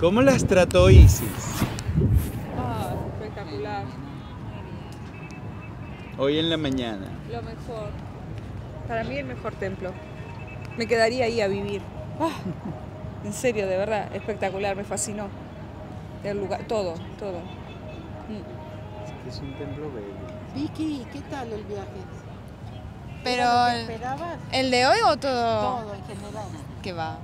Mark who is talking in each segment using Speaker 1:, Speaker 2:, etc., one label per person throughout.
Speaker 1: ¿Cómo las trató Isis?
Speaker 2: Ah, espectacular.
Speaker 1: Hoy en la mañana.
Speaker 2: Lo mejor. Para mí el mejor templo. Me quedaría ahí a vivir. Ah, en serio, de verdad, espectacular, me fascinó. El lugar, todo, todo. Mm.
Speaker 1: Es un templo bello.
Speaker 3: Vicky, ¿qué tal el viaje?
Speaker 4: Pero
Speaker 3: ¿Era lo que
Speaker 4: el,
Speaker 3: esperabas?
Speaker 4: el de hoy o todo?
Speaker 3: Todo en general.
Speaker 4: Que va.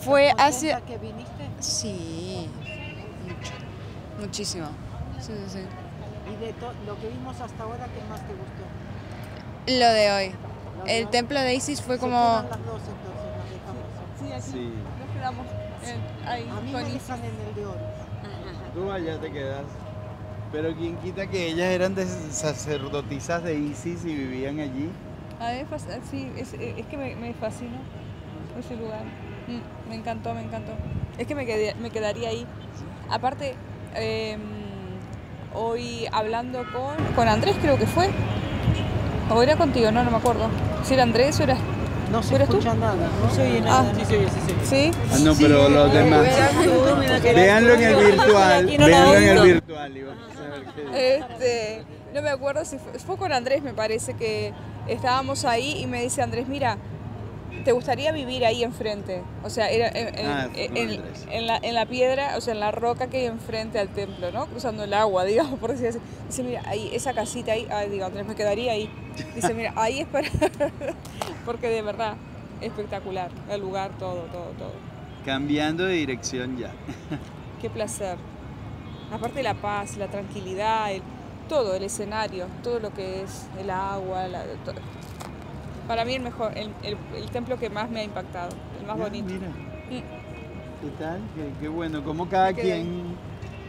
Speaker 4: Fue hace.
Speaker 3: ¿Contenta que viniste?
Speaker 4: Sí. Mucho. Muchísimo. Sí, sí, sí.
Speaker 3: Y de to- lo que vimos hasta ahora, ¿qué más te gustó?
Speaker 4: Lo de hoy.
Speaker 3: Lo
Speaker 4: El templo de Isis fue como.
Speaker 3: las dos entonces, nos dejamos.
Speaker 2: Sí, aquí
Speaker 1: Sí.
Speaker 2: nos quedamos en- ahí,
Speaker 3: A mí
Speaker 2: con
Speaker 3: me
Speaker 2: Isis.
Speaker 3: dejan en el de oro.
Speaker 1: Tú allá te quedas. Pero quién quita que ellas eran de sacerdotisas de Isis y vivían allí.
Speaker 2: A mí sí, es, es que me, me fascinó ese lugar. Mm, me encantó, me encantó. Es que me, quedé- me quedaría ahí. Aparte, em, hoy hablando con, con Andrés creo que fue. O era contigo, no, no me acuerdo. Si era Andrés o era...
Speaker 3: No se escucha nada, no se oye
Speaker 2: Ah,
Speaker 3: nada.
Speaker 2: ¿sí?
Speaker 1: Ah, no, pero los demás. Véanlo en el virtual. Véanlo en el virtual y vamos a ver qué dice.
Speaker 2: Este, no me acuerdo si fue, fue con Andrés, me parece que estábamos ahí y me dice Andrés, mira, ¿te gustaría vivir ahí enfrente? O sea, era en, en-
Speaker 1: Ah, con
Speaker 2: en- la, en la piedra, o sea, en la roca que hay enfrente al templo, ¿no? Cruzando el agua, digamos, por decir así. Dice, mira, ahí, esa casita ahí, ay, digo, Andrés, me quedaría ahí. Dice, mira, ahí es para... Porque de verdad, espectacular, el lugar, todo, todo, todo.
Speaker 1: Cambiando de dirección ya.
Speaker 2: Qué placer. Aparte la paz, la tranquilidad, el- todo, el escenario, todo lo que es el agua, la- to- para mí el mejor, el, el- el templo que más me ha impactado, el más
Speaker 1: Ya,
Speaker 2: bonito.
Speaker 1: Mira,
Speaker 2: Mm.
Speaker 1: ¿qué tal? Qué, qué bueno. Como cada quien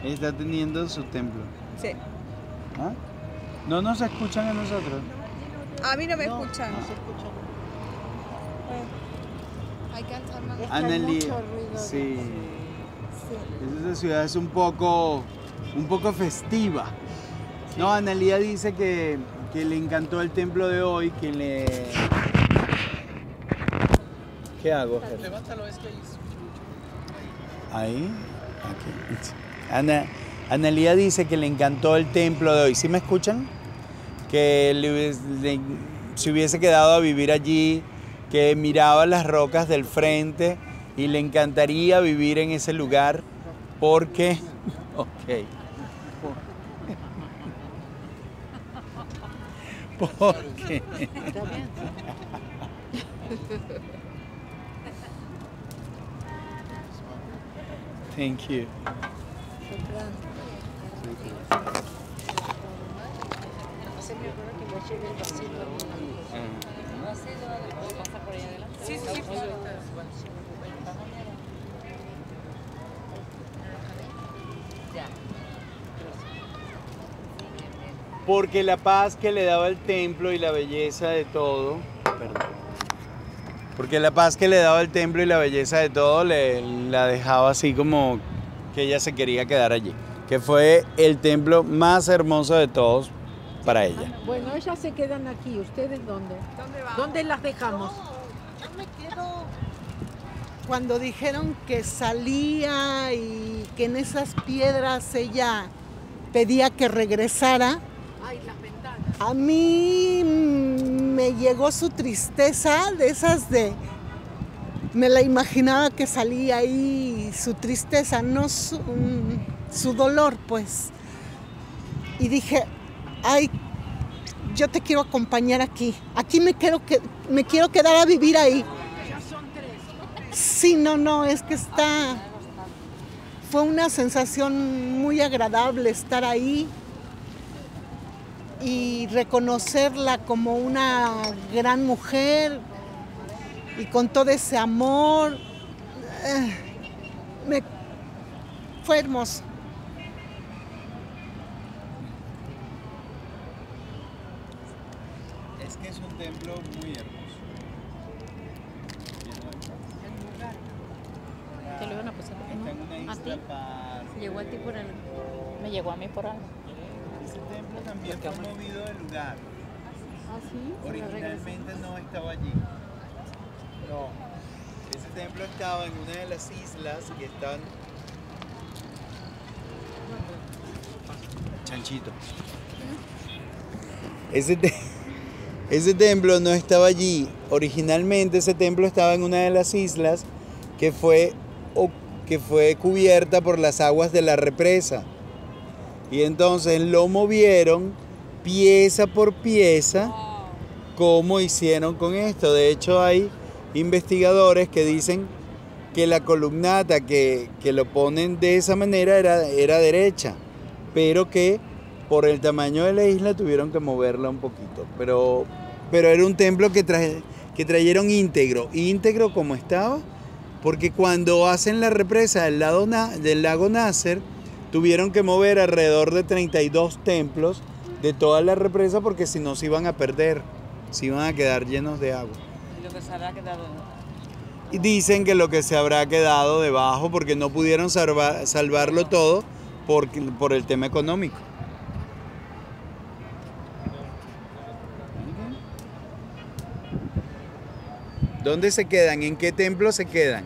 Speaker 1: está teniendo su templo.
Speaker 2: Sí.
Speaker 1: ¿Ah? ¿No nos escuchan a nosotros?
Speaker 2: A mí no me
Speaker 3: No,
Speaker 2: escuchan.
Speaker 3: No se escucha nada.
Speaker 4: Hay que
Speaker 1: Anneli, sí.
Speaker 2: Sí.
Speaker 1: Esa ciudad es un poco, un poco festiva. No, Analia dice que, que le encantó el templo de hoy, que le... ¿Qué hago? jefe?
Speaker 5: Levántalo, es que ahí.
Speaker 1: Ahí, aquí. Ana, Analia dice que le encantó el templo de hoy. ¿Sí me escuchan? Que le- se hubiese quedado a vivir allí, que miraba las rocas del frente y le encantaría vivir en ese lugar porque... Ok. Porque...
Speaker 3: ¿Está bien?
Speaker 1: Thank you.
Speaker 3: Se me ocurre que le lleve el vasito a mi hijo.
Speaker 1: Porque la paz que le daba el templo y la belleza de todo, perdón. Porque la paz que le daba el templo y la belleza de todo le, la dejaba así como que ella se quería quedar allí. Que fue el templo más hermoso de todos para ella.
Speaker 3: Bueno, ellas se quedan aquí. ¿Ustedes dónde?
Speaker 2: ¿Dónde vamos?
Speaker 3: ¿Dónde las dejamos?
Speaker 6: Yo me quedo cuando dijeron que salía y que en esas piedras ella pedía que regresara.
Speaker 3: Ay, las ventanas.
Speaker 6: A mí me llegó su tristeza de esas de... Me la imaginaba que salía ahí su tristeza, no su, su dolor, pues. Y dije, ay, yo te quiero acompañar aquí. Aquí me quiero, que, me quiero quedar a vivir ahí.
Speaker 3: Ya son tres.
Speaker 6: Sí, no, no, es que está... Fue una sensación muy agradable estar ahí y reconocerla como una gran mujer y con todo ese amor. eh, me- fue hermoso.
Speaker 1: Es que es un templo muy hermoso.
Speaker 7: Te lo iban a pasar.
Speaker 1: Una
Speaker 7: ¿A ti? Llegó a ti por algo. Me llegó a mí por algo.
Speaker 1: También fue movido del lugar.
Speaker 3: ¿Ah, sí?
Speaker 1: Originalmente no estaba allí. No. Ese templo estaba en una de las islas que están. Chanchito. Ese, te- ese templo no estaba allí. Originalmente ese templo estaba en una de las islas que fue, o- que fue cubierta por las aguas de la represa. Y entonces lo movieron pieza por pieza cómo hicieron con esto. De hecho, hay investigadores que dicen que la columnata que, que lo ponen de esa manera era, era derecha, pero que por el tamaño de la isla tuvieron que moverla un poquito. Pero, pero era un templo que, traje- que trajeron íntegro, íntegro como estaba, porque cuando hacen la represa del, lado del lago Nasser, tuvieron que mover alrededor de 32 templos de toda la represa porque si no se iban a perder, se iban a quedar llenos de agua.
Speaker 3: Lo que se habrá quedado.
Speaker 1: Y dicen que lo que se habrá quedado debajo porque no pudieron salva- salvarlo todo por, por el tema económico. ¿Dónde se quedan? ¿En qué templo se quedan?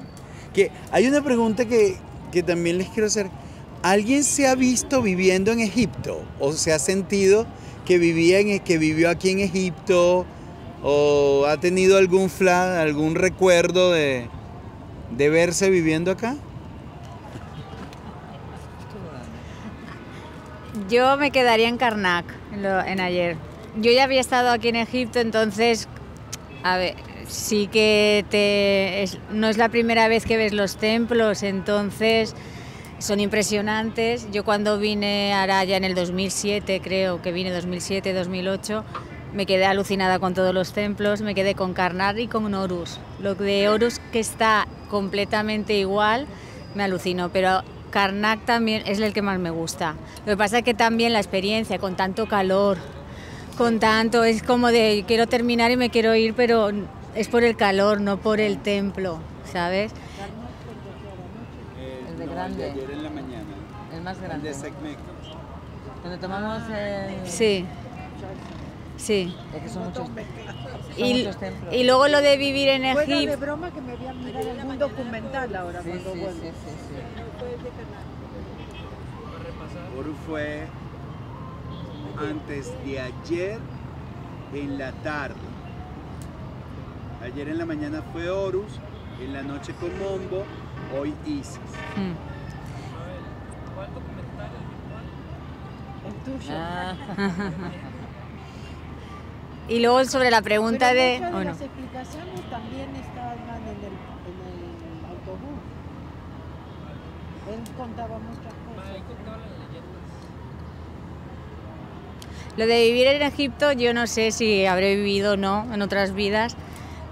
Speaker 1: Que hay una pregunta que, que también les quiero hacer. ¿Alguien se ha visto viviendo en Egipto? ¿O se ha sentido que, vivía en, que vivió aquí en Egipto? ¿O ha tenido algún flash, algún recuerdo de, de verse viviendo acá?
Speaker 8: Yo me quedaría en Karnak, en, ayer. Yo ya había estado aquí en Egipto, entonces, a ver, sí que te, no es la primera vez que ves los templos, entonces son impresionantes. Yo cuando vine a Araya en el 2007, creo que vine 2007, 2008, me quedé alucinada con todos los templos, me quedé con Karnak y con Horus. Lo de Horus que está completamente igual, me alucinó, pero Karnak también es el que más me gusta. Lo que pasa es que también la experiencia con tanto calor, con tanto, es como de quiero terminar y me quiero ir, pero es por el calor, no por el templo, ¿sabes?
Speaker 3: El de grande.
Speaker 1: ayer en la mañana.
Speaker 3: El más grande.
Speaker 1: Secmex.
Speaker 3: Donde tomamos el.
Speaker 8: Sí, sí.
Speaker 3: Es que son muchos. Son
Speaker 8: Y,
Speaker 3: muchos templos.
Speaker 8: y luego lo de vivir en
Speaker 6: Fuera de
Speaker 8: Egipto.
Speaker 6: broma que me voy a mirar algún documental ahora
Speaker 3: Sí, sí,
Speaker 6: cuando
Speaker 3: sí,
Speaker 6: vuelva.
Speaker 3: sí, sí.
Speaker 1: Horus fue antes de ayer en la tarde. Ayer en la mañana fue Horus, en la noche con Mombo, hoy Isis.
Speaker 8: Mm.
Speaker 6: El tuyo.
Speaker 3: Ah,
Speaker 8: Y luego sobre la pregunta
Speaker 6: Pero
Speaker 8: de...
Speaker 6: muchas de
Speaker 8: bueno,
Speaker 6: las explicaciones también estaban en el, en el autobús. Él contaba muchas cosas.
Speaker 8: Lo de vivir en Egipto, yo no sé si habré vivido o no en otras vidas.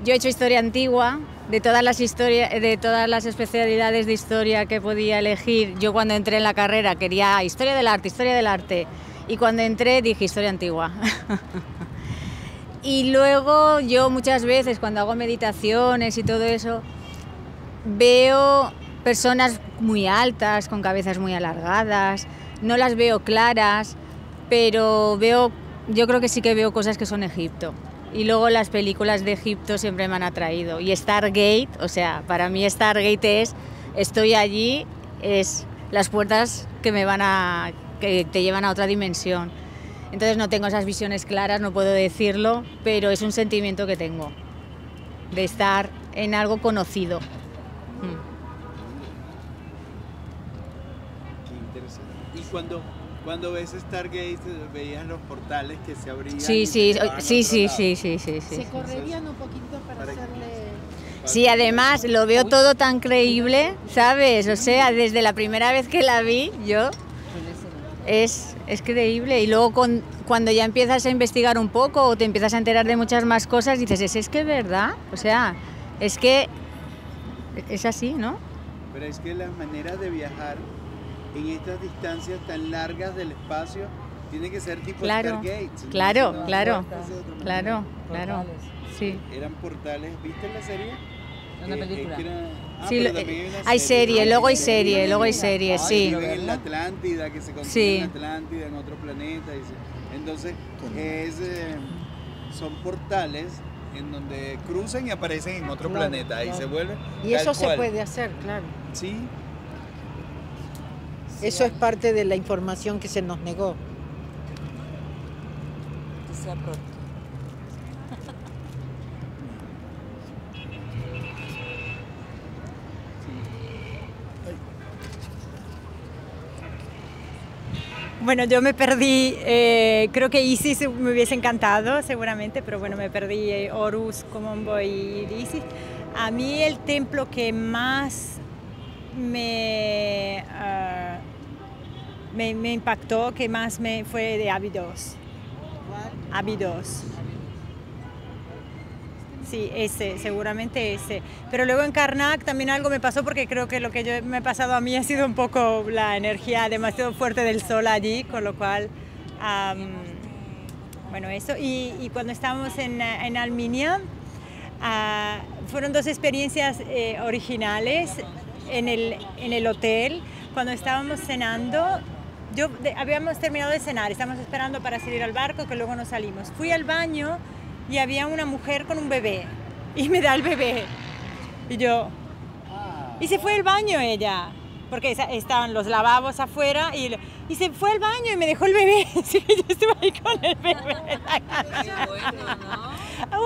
Speaker 8: Yo he hecho historia antigua, de todas las historias, de todas las especialidades de historia que podía elegir. Yo cuando entré en la carrera quería historia del arte, historia del arte. Y cuando entré dije historia antigua. y luego yo muchas veces cuando hago meditaciones y todo eso, veo personas muy altas, con cabezas muy alargadas, no las veo claras, pero veo, yo creo que sí que veo cosas que son Egipto. Y luego las películas de Egipto siempre me han atraído. Y Stargate, o sea, para mí Stargate es, estoy allí, es las puertas que me van a, que te llevan a otra dimensión. Entonces no tengo esas visiones claras, no puedo decirlo, pero es un sentimiento que tengo de estar en algo conocido. Mm.
Speaker 1: Qué interesante. Y cuando, cuando ves Stargate, veías los portales que se abrían.
Speaker 8: Sí, sí, sí, sí, sí, sí, sí, sí.
Speaker 6: Se correrían un poquito para hacerle...
Speaker 8: Sí, además lo veo todo tan creíble, ¿sabes? O sea, desde la primera vez que la vi, yo es, es creíble. Y luego con- cuando ya empiezas a investigar un poco o te empiezas a enterar de muchas más cosas, dices, es, es que es verdad. O sea, es que es así, ¿no?
Speaker 1: Pero es que las maneras de viajar en estas distancias tan largas del espacio tiene que ser tipo
Speaker 8: Claro,
Speaker 1: Stargate. si no,
Speaker 8: claro,
Speaker 1: no,
Speaker 8: claro. Claro, claro. Sí.
Speaker 1: Eran portales, ¿viste la serie?
Speaker 3: Una
Speaker 1: Eh, eh,
Speaker 3: película.
Speaker 1: que era- ah,
Speaker 8: Sí,
Speaker 1: pero
Speaker 8: lo-
Speaker 1: también
Speaker 8: hay serie, luego hay serie, luego hay serie,
Speaker 3: Ay,
Speaker 8: sí.
Speaker 3: pero-
Speaker 1: Viven en la. Atlántida, que se
Speaker 8: Sí.
Speaker 1: en Atlántida, en otro planeta. y Entonces, es, eh, son portales en donde cruzan y aparecen en otro
Speaker 3: Claro,
Speaker 1: planeta. Ahí
Speaker 3: claro.
Speaker 1: se vuelve.
Speaker 3: Y eso se puede hacer, claro.
Speaker 1: Sí,
Speaker 3: Eso es parte de la información que se nos negó.
Speaker 2: Que sea pronto.
Speaker 9: Bueno, yo me perdí, eh, creo que Isis me hubiese encantado seguramente, pero bueno, me perdí eh, Horus, Komombo y Isis. A mí el templo que más me, ah, me, impactó, que más me fue de Abydos. Abydos. Sí, ese, seguramente ese. Pero luego en Karnak también algo me pasó porque creo que lo que yo, me ha pasado a mí ha sido un poco la energía demasiado fuerte del sol allí, con lo cual, bueno, eso. Y, cuando estábamos en, en Alminia, ah, fueron dos experiencias eh, originales en el, en el hotel. Cuando estábamos cenando, yo, de- habíamos terminado de cenar, estábamos esperando para salir al barco, que luego nos salimos. Fui al baño y había una mujer con un bebé y me da el bebé. Y yo, y se fue al baño ella, porque estaban los lavabos afuera y, y se fue al baño y me dejó el bebé. Sí, yo estuve ahí con el bebé.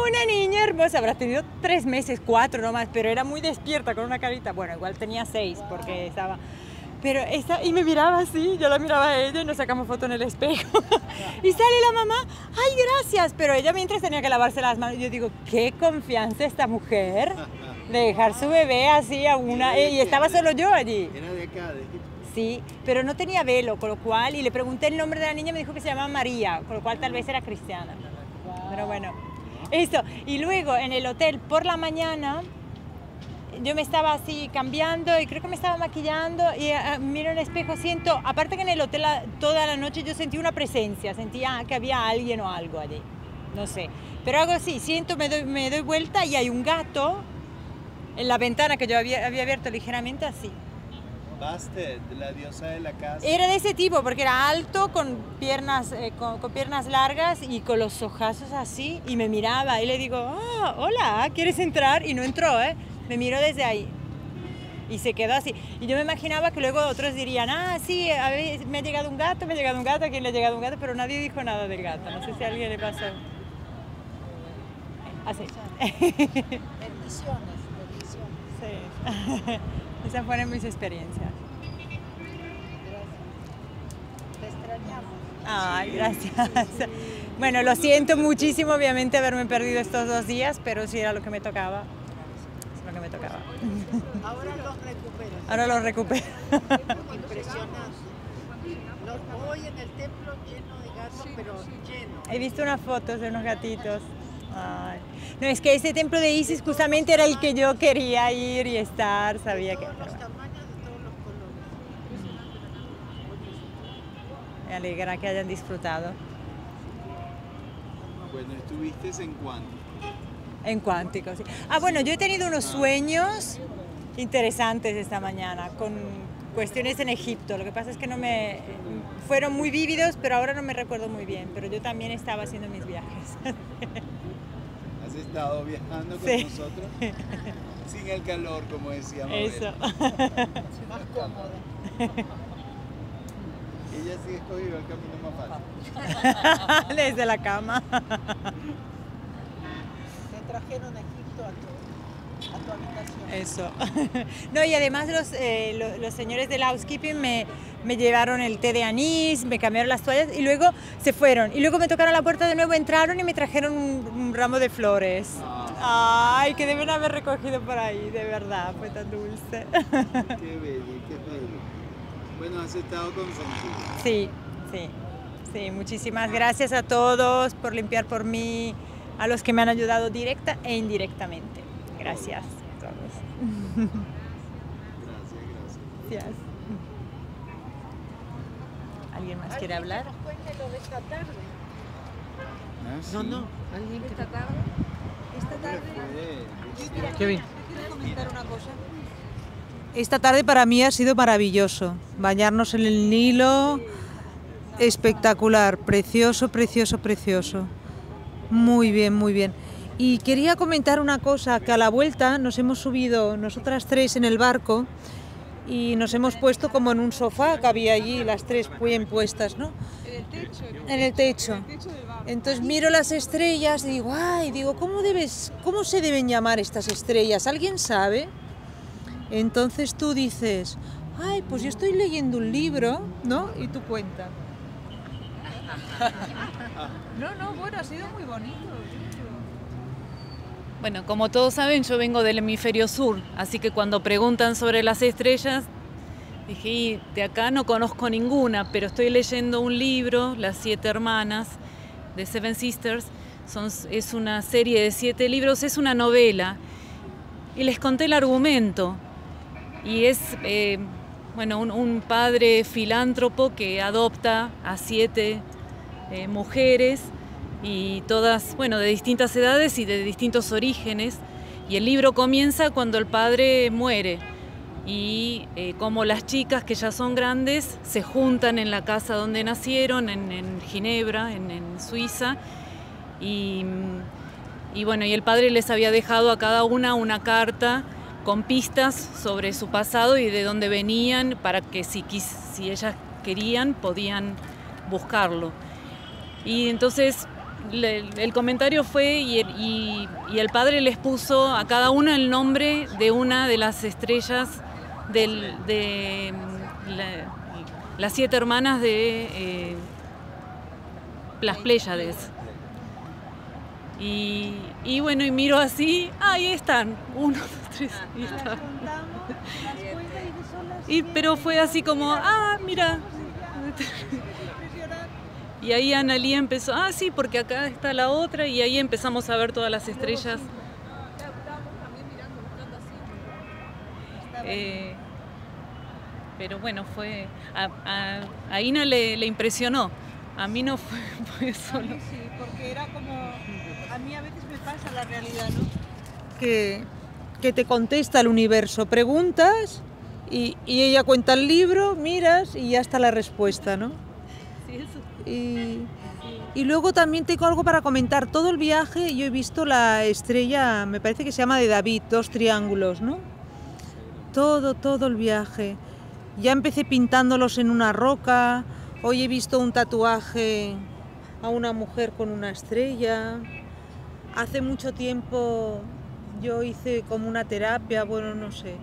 Speaker 9: Una niña hermosa, habrá tenido tres meses, cuatro nomás, pero era muy despierta con una carita. Bueno, igual tenía seis porque estaba. Pero esa, y me miraba así, yo la miraba a ella y nos sacamos foto en el espejo. y sale la mamá, ay, gracias, pero ella mientras tenía que lavarse las manos. Yo digo, qué confianza esta mujer de dejar su bebé así a una. Y estaba solo yo allí.
Speaker 1: era de acá, de.
Speaker 9: Sí, pero no tenía velo, con lo cual, y le pregunté el nombre de la niña, me dijo que se llamaba María, con lo cual tal vez era cristiana. Pero bueno, eso. Y luego en el hotel por la mañana, yo me estaba así cambiando y creo que me estaba maquillando y ah, miro en el espejo, siento, aparte que en el hotel ah, toda la noche yo sentí una presencia, sentía que había alguien o algo allí, no sé. Pero algo así, siento, me doy, me doy vuelta y hay un gato en la ventana que yo había, había abierto ligeramente así.
Speaker 1: Bastet, la diosa de la casa.
Speaker 9: Era de ese tipo, porque era alto, con piernas, eh, con, con piernas largas y con los ojazos así, y me miraba y le digo, "Ah, hola, ¿quieres entrar? Y no entró, ¿eh? Me miró desde ahí. Y se quedó así. Y yo me imaginaba que luego otros dirían, ah, sí, a ver, me ha llegado un gato, me ha llegado un gato, ¿a quién le ha llegado un gato? Pero nadie dijo nada del gato. No sé si a alguien le pasó. Así.
Speaker 3: Bendiciones, bendiciones.
Speaker 9: Sí. Esas fueron mis experiencias.
Speaker 3: Te extrañamos.
Speaker 9: Ay, gracias. Bueno, lo siento muchísimo, obviamente, haberme perdido estos dos días, pero sí era lo que me tocaba. Me tocaba.
Speaker 3: Ahora los recuperas.
Speaker 9: Ahora lo recupero.
Speaker 3: Impresionante. Los, hoy en el templo lleno de gatos, pero lleno.
Speaker 9: He visto unas fotos de unos gatitos. Ay. No, es que ese templo de Isis justamente era el que yo quería ir y estar, sabía que...
Speaker 3: Todos
Speaker 9: pero
Speaker 3: los
Speaker 9: bueno,
Speaker 3: tamaños, de todos los colores.
Speaker 9: me alegra que hayan disfrutado.
Speaker 1: Bueno, estuviste en cuánto.
Speaker 9: En cuántico, sí. Ah, bueno, yo he tenido unos sueños interesantes esta mañana con cuestiones en Egipto. Lo que pasa es que no me fueron muy vívidos, pero ahora no me recuerdo muy bien. Pero yo también estaba haciendo mis viajes.
Speaker 1: Has estado viajando con
Speaker 9: Sí.
Speaker 1: nosotros sin el calor, como decía Mabel.
Speaker 9: Eso.
Speaker 3: Más cómoda.
Speaker 1: Ella sí escogió el camino más fácil.
Speaker 9: Desde la cama.
Speaker 3: Trajeron a Egipto a tu, a tu habitación.
Speaker 9: Eso. No, y además los, eh, lo- los señores del housekeeping me, me llevaron el té de anís, me cambiaron las toallas y luego se fueron. Y luego me tocaron la puerta de nuevo, entraron y me trajeron un, un ramo de flores. Ay, que deben haber recogido por ahí, de verdad, fue tan dulce.
Speaker 1: Qué bello, qué bello. Bueno, has estado consentida.
Speaker 9: Sí, sí, sí, muchísimas gracias a todos por limpiar por mí, a los que me han ayudado directa e indirectamente. Gracias a todos.
Speaker 1: Gracias, gracias.
Speaker 9: ¿Alguien más quiere hablar?
Speaker 3: nos cuente lo de esta tarde. No, no. Alguien
Speaker 2: Esta tarde, esta tarde,
Speaker 1: Fue-
Speaker 10: Qué bien.
Speaker 2: quiero comentar una cosa.
Speaker 10: Esta tarde para mí ha sido maravilloso. Bañarnos en el Nilo, espectacular, precioso, precioso, precioso. Muy bien, muy bien. Y quería comentar una cosa, que a la vuelta nos hemos subido nosotras tres en el barco y nos hemos puesto como en un sofá que había allí, las tres bien puestas, ¿no?
Speaker 2: En el techo.
Speaker 10: En el techo. Entonces miro las estrellas y digo, ay, digo, ¿cómo, debes, ¿cómo se deben llamar estas estrellas? ¿Alguien sabe? Entonces tú dices, ay, pues yo estoy leyendo un libro, ¿no? Y tú cuenta. No, no, bueno, ha sido muy bonito.
Speaker 7: Bueno, como todos saben, yo vengo del hemisferio sur, así que cuando preguntan sobre las estrellas, dije, "Y de acá no conozco ninguna, pero estoy leyendo un libro, Las Siete Hermanas, de Seven Sisters. Es una serie de siete libros, es una novela. Y les conté el argumento. Y es, eh, bueno, un padre filántropo que adopta a siete eh, mujeres y todas, bueno, de distintas edades y de distintos orígenes. Y el libro comienza cuando el padre muere y eh, como las chicas que ya son grandes se juntan en la casa donde nacieron, en, en Ginebra, en, en Suiza, y, y bueno, y el padre les había dejado a cada una una carta con pistas sobre su pasado y de dónde venían para que si, si ellas querían podían buscarlo. Y entonces le- el comentario fue y el, y- y el padre les puso a cada una el nombre de una de las estrellas del- de mm, la- las siete hermanas de eh, las Pléyades. Y, y bueno, y miro así, ah, ahí están, uno, dos, tres, ahí están. Y, pero fue así como, ah, mira. Y ahí Analía empezó, ah, sí, porque acá está la otra, y ahí empezamos a ver todas las estrellas. Eh, pero bueno, fue. A, a, a Ina le, le impresionó. A mí no fue, fue solo.
Speaker 10: Sí, porque era como. A mí a veces me pasa la realidad, ¿no? Que, que te contesta el universo. Preguntas y, y ella cuenta el libro, miras y ya está la respuesta, ¿no?
Speaker 7: Sí, eso.
Speaker 10: Y, y luego también tengo algo para comentar. Todo el viaje yo he visto la estrella, me parece que se llama de David, dos triángulos, ¿no? Todo, todo el viaje. Ya empecé pintándolos en una roca. Hoy he visto un tatuaje a una mujer con una estrella. Hace mucho tiempo yo hice como una terapia, bueno, no sé.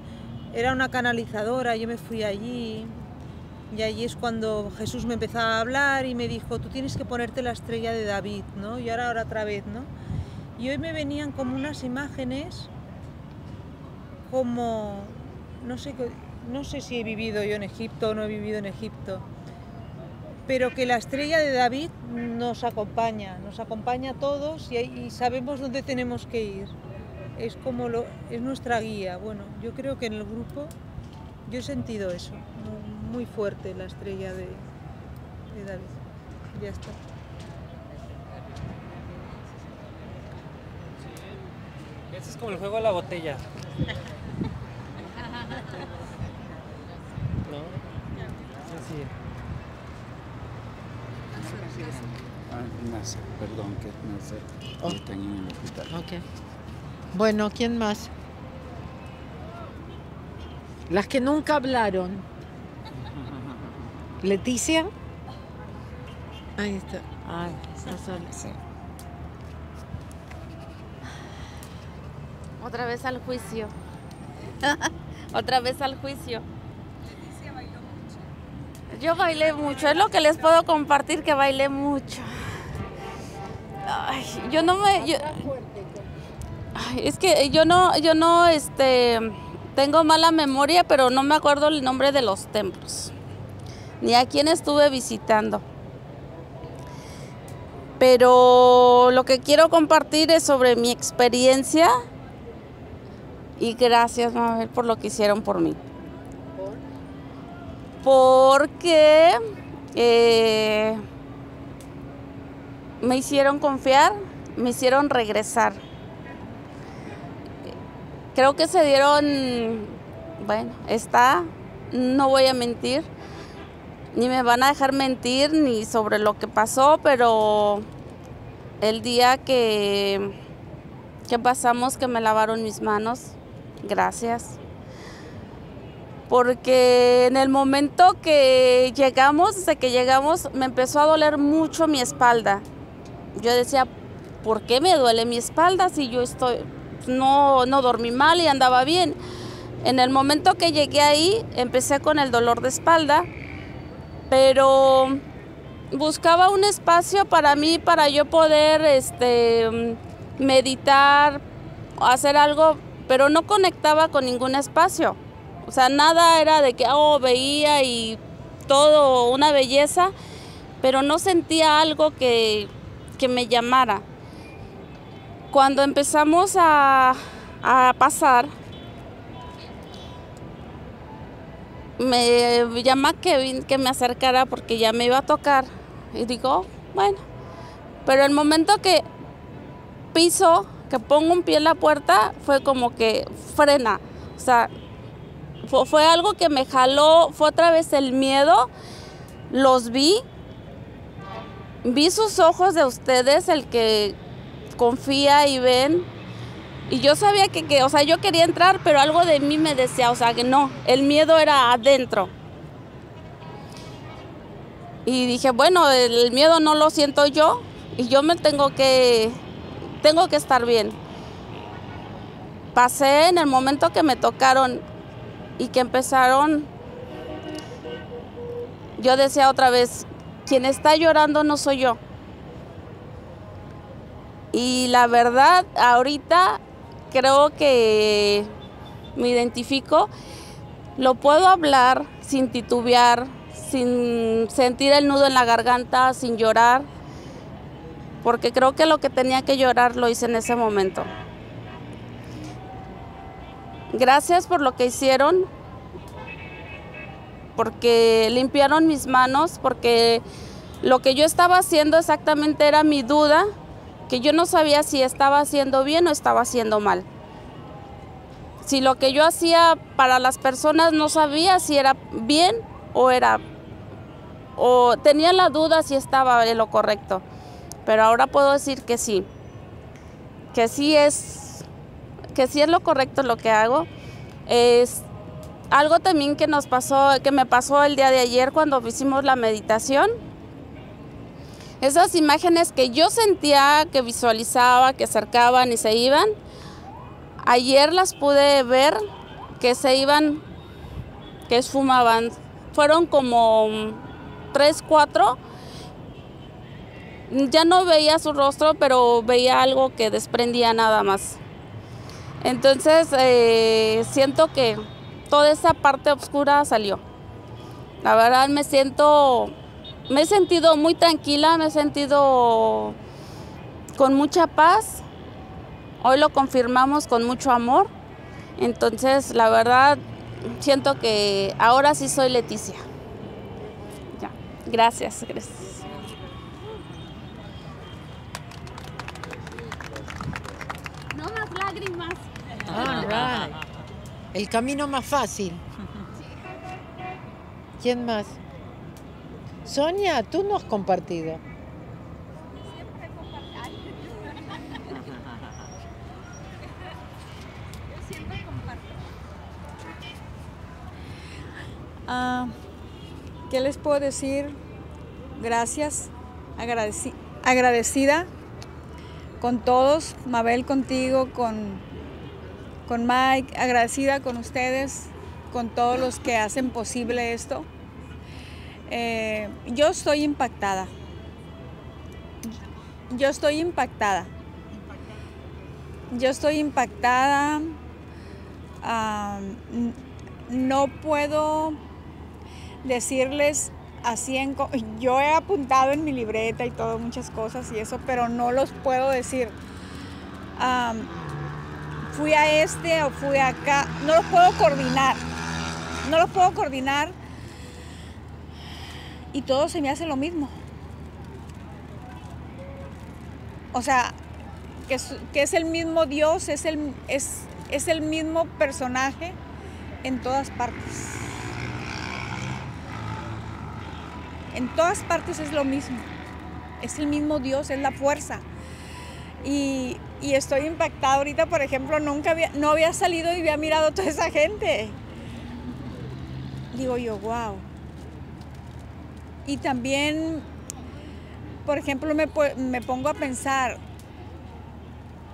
Speaker 10: Era una canalizadora, yo me fui allí. Y allí es cuando Jesús me empezaba a hablar y me dijo, tú tienes que ponerte la estrella de David, ¿no? Y ahora, ahora otra vez, ¿no? Y hoy me venían como unas imágenes, como, no sé, no sé si he vivido yo en Egipto o no he vivido en Egipto, pero que la estrella de David nos acompaña, nos acompaña a todos y, sabemos dónde tenemos que ir. Es como lo, es nuestra guía. Bueno, yo creo que en el grupo yo he sentido eso, muy fuerte la estrella de, de David. Ya está.
Speaker 11: Ese es como el juego de la botella. ¿No? Así.
Speaker 1: Ah, Ignacia, perdón, que no sé.
Speaker 3: Oh.
Speaker 1: Están en el hospital.
Speaker 3: Ok. Bueno, ¿quién más? Las que nunca hablaron. Leticia. Ahí está. Ay, está sola.
Speaker 12: Otra vez al juicio. Otra vez al juicio. Yo bailé mucho, es lo que les puedo compartir que bailé mucho. Ay, yo no me yo- Ay, es que yo no yo no este tengo mala memoria, pero no me acuerdo el nombre de los templos. Ni a quién estuve visitando. Pero lo que quiero compartir es sobre mi experiencia y gracias, Mabel, por lo que hicieron por mí. Porque eh, me hicieron confiar, me hicieron regresar. Creo que se dieron, bueno, está, no voy a mentir, ni me van a dejar mentir ni sobre lo que pasó, pero el día que que pasamos que me lavaron mis manos. Gracias. Porque en el momento que llegamos, desde que llegamos, me empezó a doler mucho mi espalda. Yo decía, ¿por qué me duele mi espalda si yo estoy, no, no dormí mal y andaba bien? En el momento que llegué ahí, empecé con el dolor de espalda, pero buscaba un espacio para mí, para yo poder este, meditar, hacer algo, pero no conectaba con ningún espacio. O sea, nada era de que, oh, veía y todo una belleza, pero no sentía algo que, que me llamara. Cuando empezamos a, a pasar, me llama Kevin que me acercara porque ya me iba a tocar. Y digo, bueno, pero el momento que piso, que pongo un pie en la puerta, fue como que frena. O sea, fue, fue algo que me jaló, fue otra vez el miedo. Los vi, vi sus ojos de ustedes, el que confía y ven. Y yo sabía que, que, o sea, yo quería entrar, pero algo de mí me decía, o sea, que no, el miedo era adentro. Y dije, bueno, el miedo no lo siento yo y yo me tengo que, tengo que estar bien. Pasé en el momento que me tocaron y que empezaron, yo decía otra vez, quien está llorando no soy yo. Y la verdad, ahorita creo que me identifico, lo puedo hablar sin titubear, sin sentir el nudo en la garganta, sin llorar, porque creo que lo que tenía que llorar lo hice en ese momento. Gracias por lo que hicieron, porque limpiaron mis manos, porque lo que yo estaba haciendo exactamente era mi duda, que yo no sabía si estaba haciendo bien o estaba haciendo mal. Si lo que yo hacía para las personas no sabía si era bien o era o tenía la duda si estaba en lo correcto. Pero ahora puedo decir que sí. Que sí es que sí es lo correcto lo que hago. Es algo también que nos pasó, que me pasó el día de ayer cuando hicimos la meditación esas imágenes que yo sentía, que visualizaba, que acercaban y se iban, ayer las pude ver que se iban, que esfumaban. Fueron como tres, cuatro. Ya no veía su rostro, pero veía algo que desprendía nada más. Entonces eh, siento que toda esa parte oscura salió. La verdad me siento me he sentido muy tranquila, me he sentido con mucha paz. Hoy lo confirmamos con mucho amor. Entonces, la verdad, siento que ahora sí soy Leticia. Ya, gracias, gracias.
Speaker 13: No más lágrimas.
Speaker 14: All right. El camino más fácil. ¿Quién más? Sonia, tú no has compartido.
Speaker 15: Ah, ¿Qué les puedo decir? Gracias, agradeci- agradecida con todos, Mabel contigo, con, con Mike, agradecida con ustedes, con todos los que hacen posible esto. Eh, yo estoy impactada. Yo estoy impactada. Yo estoy impactada. No puedo decirles así en... Yo he apuntado en mi libreta y todo, muchas cosas y eso, pero no los puedo decir. Fui a este o fui acá. No los puedo coordinar. No los puedo coordinar y todo se me hace lo mismo. O sea, que es, el mismo Dios, es el, es, es el mismo personaje en todas partes. En todas partes es lo mismo. Es el mismo Dios, es la fuerza. Y estoy impactada ahorita, por ejemplo, nunca había, no había salido y había mirado toda esa gente. Digo yo, wow. Y también, por ejemplo, me, me pongo a pensar,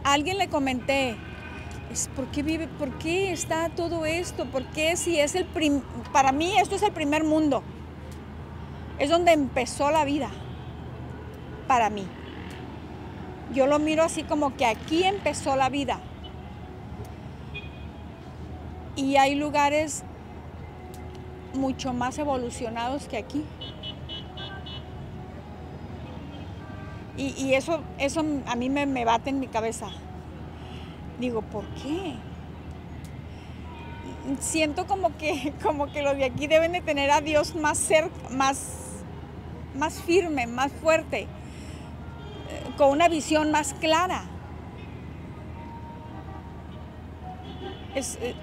Speaker 15: alguien le comenté, ¿por qué vive, por qué está todo esto? ¿Por qué si es el prim- para mí esto es el primer mundo? Es donde empezó la vida, para mí. Yo lo miro así como que aquí empezó la vida. Y hay lugares mucho más evolucionados que aquí. Y, y eso, eso a mí me, me bate en mi cabeza. Digo, ¿por qué? Siento como que, como que los de aquí deben de tener a Dios más cerca, más, más firme, más fuerte, eh, con una visión más clara. Es- eh,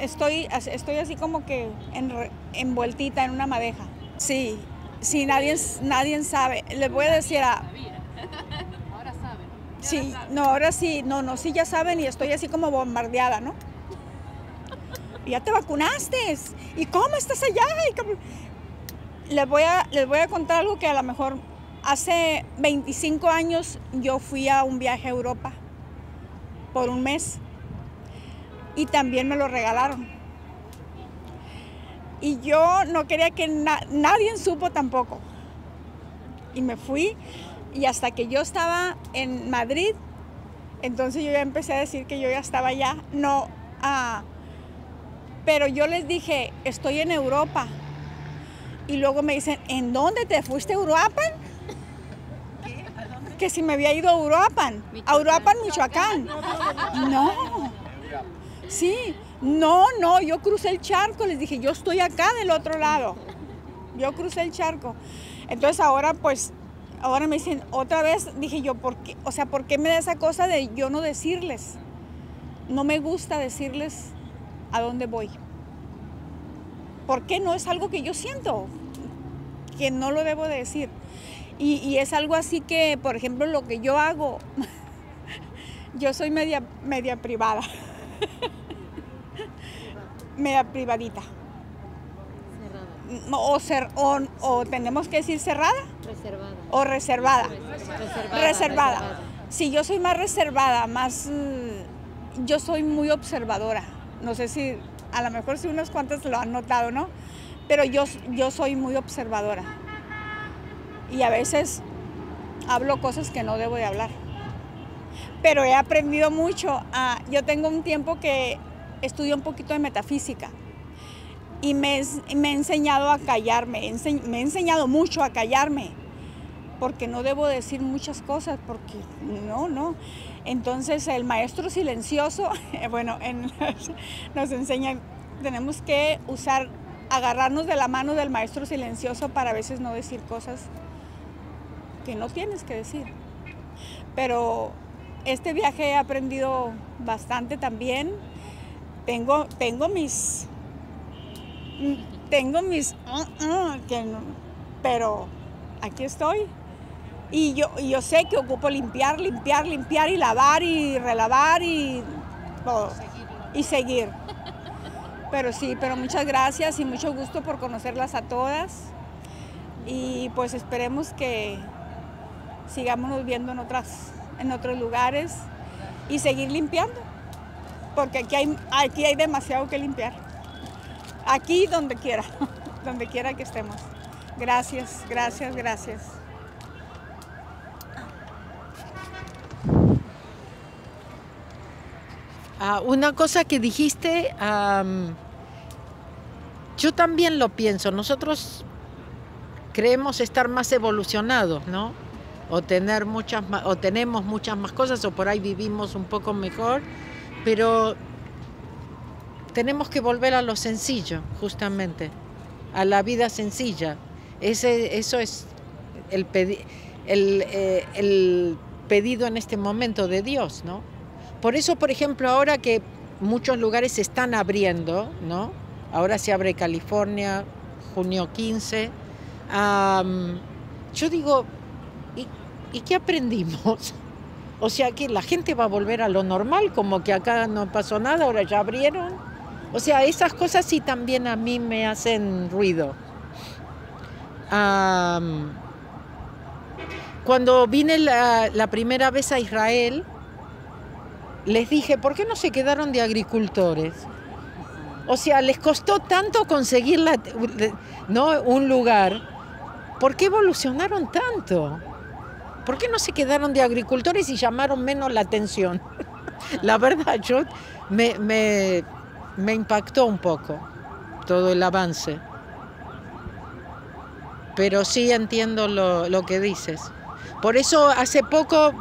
Speaker 15: estoy, estoy así como que enre- envueltita en una madeja. Sí, sí, nadie, nadie sabe. Les voy a decir a,
Speaker 16: Ahora saben.
Speaker 15: Sí, no, ahora sí, no, no, sí ya saben y estoy así como bombardeada, ¿no? Ya te vacunaste. ¿Y cómo estás allá? Les voy, a, les voy a contar algo que a lo mejor hace 25 años yo fui a un viaje a Europa por un mes y también me lo regalaron. Y yo no quería que na- nadie supo tampoco. Y me fui y hasta que yo estaba en Madrid, entonces yo ya empecé a decir que yo ya estaba allá. No, ah, pero yo les dije, estoy en Europa. Y luego me dicen, ¿en dónde te fuiste a Uruapan? Que si me había ido a Uruapan, a Uruapan, Michoacán. No. Sí, no, no, yo crucé el charco, les dije, yo estoy acá del otro lado. Yo crucé el charco. Entonces ahora pues, ahora me dicen, otra vez, dije yo, ¿por qué? O sea, ¿por qué me da esa cosa de yo no decirles? No me gusta decirles a dónde voy. ¿Por qué no es algo que yo siento? Que no lo debo de decir. Y, y es algo así que, por ejemplo, lo que yo hago, yo soy media, media privada. media privadita. O, cer- o, o tenemos que decir cerrada
Speaker 16: Reservada.
Speaker 15: o reservada.
Speaker 16: Reservada.
Speaker 15: Reservada. Sí, yo soy más reservada, más... mm, Yo soy muy observadora. No sé si, a lo mejor si unos cuantos lo han notado, ¿no? Pero yo, yo soy muy observadora. Y a veces hablo cosas que no debo de hablar. Pero he aprendido mucho. a- yo tengo un tiempo que estudio un poquito de metafísica y me, me he enseñado a callarme, me he enseñado mucho a callarme, porque no debo decir muchas cosas, porque no, no. Entonces el maestro silencioso, bueno, en- nos enseña, tenemos que usar, agarrarnos de la mano del maestro silencioso para a veces no decir cosas que no tienes que decir. Pero este viaje he aprendido bastante también. Tengo, tengo mis tengo mis "Ah, ah", que no- pero aquí estoy y yo, y yo sé que ocupo limpiar, limpiar, limpiar y lavar y relavar y todo. y seguir. Pero sí, pero muchas gracias y mucho gusto por conocerlas a todas y pues esperemos que sigámonos viendo en otras en otros lugares y seguir limpiando porque aquí hay aquí hay demasiado que limpiar. Aquí donde quiera, donde quiera que estemos. Gracias, gracias, gracias.
Speaker 14: Ah, una cosa que dijiste, yo también lo pienso. Nosotros creemos estar más evolucionados, ¿no? O tener muchas ma- o tenemos muchas más cosas, o por ahí vivimos un poco mejor, pero tenemos que volver a lo sencillo, justamente, a la vida sencilla. Ese, eso es el, pedi- el, eh, el pedido en este momento de Dios, ¿no? Por eso, por ejemplo, ahora que muchos lugares se están abriendo, ¿no? Ahora se abre California, junio 15. am, yo digo, ¿y, y qué aprendimos? O sea que la gente va a volver a lo normal, como que acá no pasó nada, ahora ya abrieron. O sea, esas cosas sí también a mí me hacen ruido. Cuando vine la, primera vez a Israel, les dije, ¿por qué no se quedaron de agricultores? O sea, les costó tanto conseguir ¿no? un lugar. ¿Por qué evolucionaron tanto? ¿Por qué no se quedaron de agricultores y llamaron menos la atención? La verdad, yo me- me impactó un poco todo el avance. Pero sí entiendo lo, lo que dices. Por eso hace poco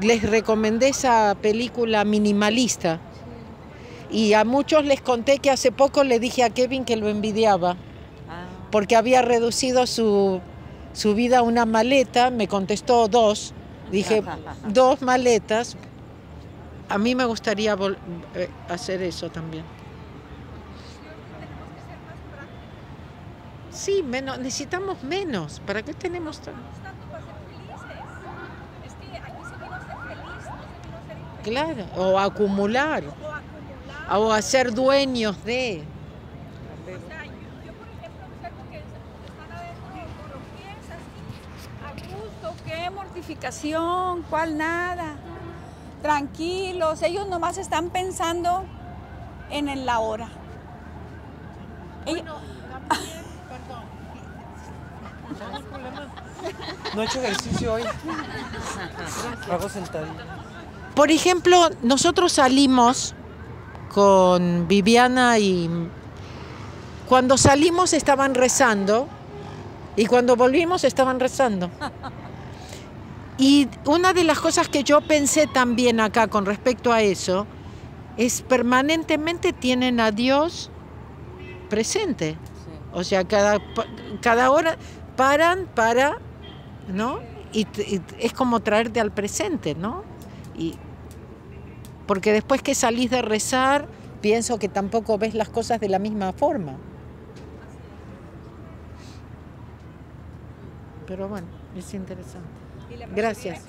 Speaker 14: les recomendé esa película minimalista. Y a muchos les conté que hace poco le dije a Kevin que lo envidiaba. Porque había reducido su, su vida a una maleta. Me contestó dos. Dije, dos maletas. A mí me gustaría eh, hacer eso también. Sí, menos, necesitamos menos. ¿Para qué tenemos tan- Claro, o acumular, o hacer dueños de.
Speaker 15: A gusto, qué mortificación, cuál nada. Tranquilos, ellos nomás están pensando en el la hora. Ella-
Speaker 11: No he hecho ejercicio hoy. Hago sentadilla.
Speaker 14: Por ejemplo, nosotros salimos con Viviana y cuando salimos estaban rezando y cuando volvimos estaban rezando. Y una de las cosas que yo pensé también acá con respecto a eso es permanentemente tienen a Dios presente. O sea, cada, cada hora paran para, ¿no? Y, es como traerte al presente, ¿no? Y, porque después que salís de rezar, pienso que tampoco ves las cosas de la misma forma. Pero bueno, es interesante. Gracias.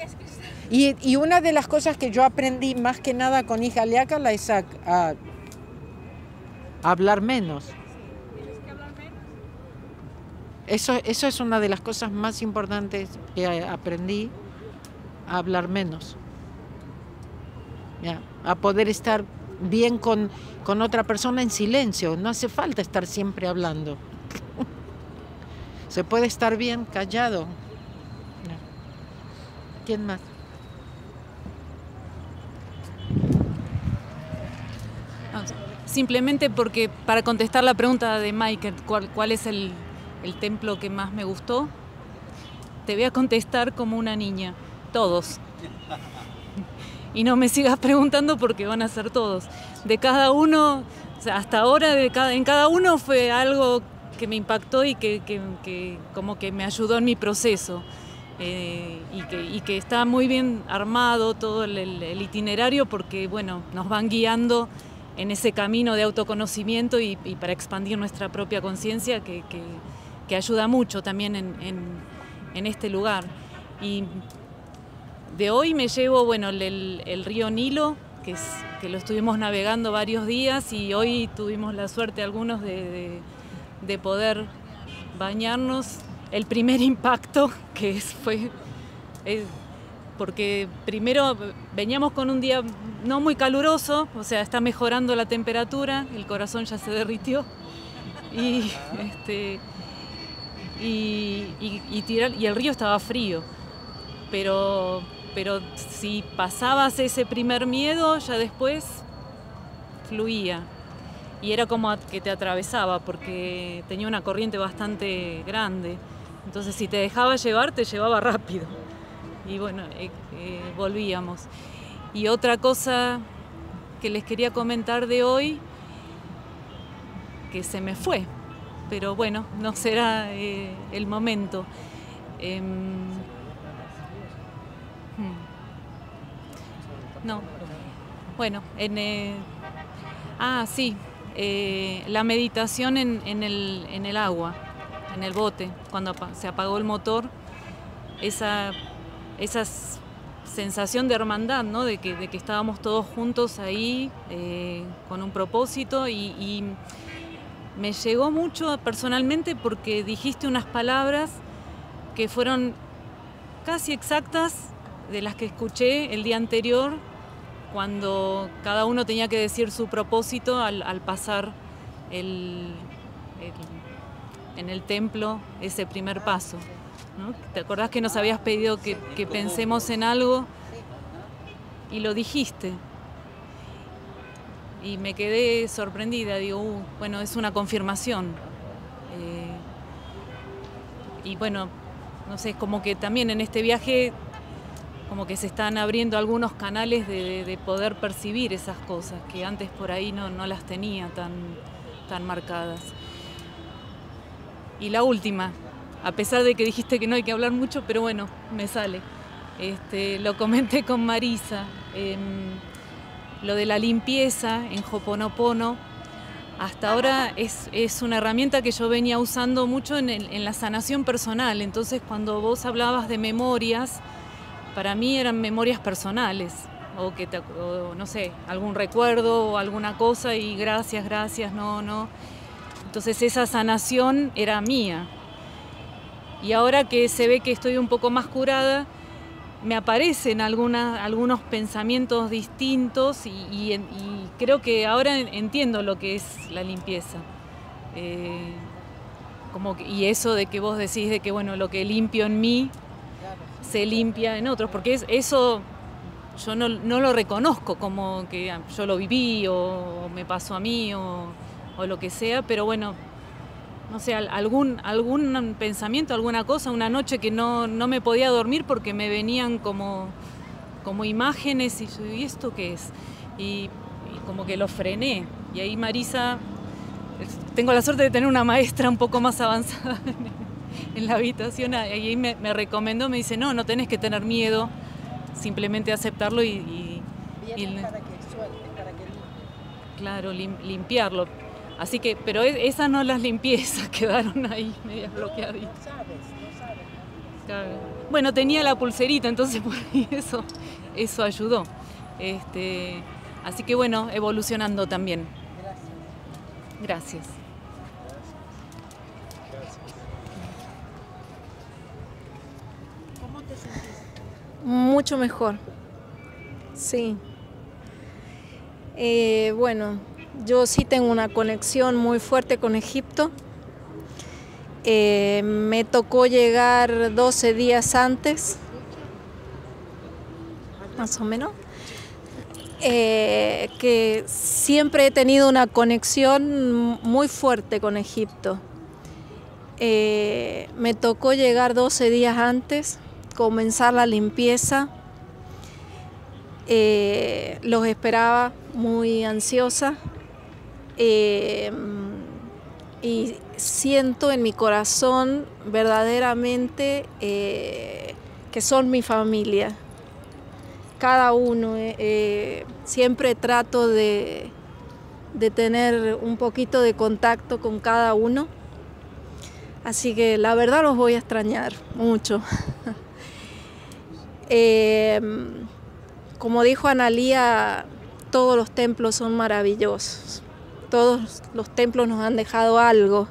Speaker 14: Y, y una de las cosas que yo aprendí más que nada con hija Leácala es a, a- a hablar menos. Eso, eso es una de las cosas más importantes que aprendí, a hablar menos. A poder estar bien con, con otra persona en silencio. No hace falta estar siempre hablando. Se puede estar bien callado. ¿Quién más?
Speaker 7: No, Simplemente porque para contestar la pregunta de Michael, ¿cuál, cuál es el, el templo que más me gustó? Te voy a contestar como una niña, todos. Y no me sigas preguntando porque van a ser todos. De cada uno, hasta ahora cada, en cada uno fue algo que me impactó y que, como que me ayudó en mi proceso. Eh, y, que, está muy bien armado todo el, itinerario porque bueno, nos van guiando en ese camino de autoconocimiento y, para expandir nuestra propia conciencia que- que ayuda mucho también en, en- este lugar. Y de hoy me llevo bueno, el, río Nilo, que, lo estuvimos navegando varios días y hoy tuvimos la suerte algunos de, de- de poder bañarnos. El primer impacto que es- fue es porque primero veníamos con un día no muy caluroso, o sea, está mejorando la temperatura, el corazón ya se derritió y, este, y, y- el río estaba frío, pero, pero si pasabas ese primer miedo, ya después fluía y era como que te atravesaba porque tenía una corriente bastante grande. Entonces si te dejaba llevar, te llevaba rápido. Y bueno, eh, eh, volvíamos. Y otra cosa que les quería comentar de hoy, que se me fue, pero bueno, no será eh, el momento. Em, hmm. no, bueno, en, eh, ah, sí, eh, la meditación en, en el, en el agua, en el bote, cuando se apagó el motor, esa, esas sensación de hermandad, ¿no? de, que, de que estábamos todos juntos ahí con un propósito y me llegó mucho personalmente porque dijiste unas palabras que fueron casi exactas de las que escuché el día anterior cuando cada uno tenía que decir su propósito al, pasar el- en el templo ese primer paso. ¿Te acordás que nos habías pedido que, que pensemos en algo y lo dijiste? Y me quedé sorprendida, digo, "Uh, bueno, es una confirmación. Eh, y bueno, no sé, es como que también en este viaje como que se están abriendo algunos canales de, de- de poder percibir esas cosas que antes por ahí no, no las tenía tan, tan marcadas. Y la última, a pesar de que dijiste que no hay que hablar mucho, pero bueno, me sale. Este, lo comenté con Marisa, em, lo de la limpieza en Hoponopono. Hasta ahora es, es una herramienta que yo venía usando mucho en, la sanación personal. Entonces, cuando vos hablabas de memorias, para mí eran memorias personales. O que te, o, no sé, algún recuerdo o alguna cosa y gracias, gracias, no, no. Entonces esa sanación era mía. Y ahora que se ve que estoy un poco más curada, me aparecen alguna- algunos pensamientos distintos y, creo que ahora en- entiendo lo que es la limpieza. Eh, como que- y eso de que vos decís de que bueno, lo que limpio en mí se limpia en otros, porque es, eso yo no, no lo reconozco como que ah, yo lo viví o, o me pasó a mí o, o lo que sea, pero bueno, no sé, al- algún, algún pensamiento, alguna cosa, una noche que no, no me podía dormir porque me venían como, como imágenes y yo, ¿y esto qué es? Y, y como que lo frené. Y ahí Marisa, tengo la suerte de tener una maestra un poco más avanzada en, la habitación, y ahí me, me recomendó, me dice, no, no tenés que tener miedo, simplemente aceptarlo y... y-
Speaker 3: para que suelte, para que.
Speaker 7: Claro, lim- limpiarlo. Así que, pero e- esas no las limpiezas quedaron ahí medias bloqueaditas. Bueno, tenía la pulserita, entonces por eso, eso ayudó. Este, así que bueno, evolucionando también. Gracias.
Speaker 3: ¿Cómo te sentiste?
Speaker 17: Mucho mejor. Sí. Eh, bueno, yo sí tengo una conexión muy fuerte con Egipto. Eh, me tocó llegar 12 días antes, más o menos. Eh, que siempre he tenido una conexión muy fuerte con Egipto. Eh, me tocó llegar 12 días antes, comenzar la limpieza. Los esperaba muy ansiosa eh, y siento en mi corazón verdaderamente eh, que son mi familia. Cada uno, eh, siempre trato de, tener un poquito de contacto con cada uno. Así que la verdad los voy a extrañar mucho. Como dijo Analía, todos los templos son maravillosos. Todos los templos nos han dejado algo.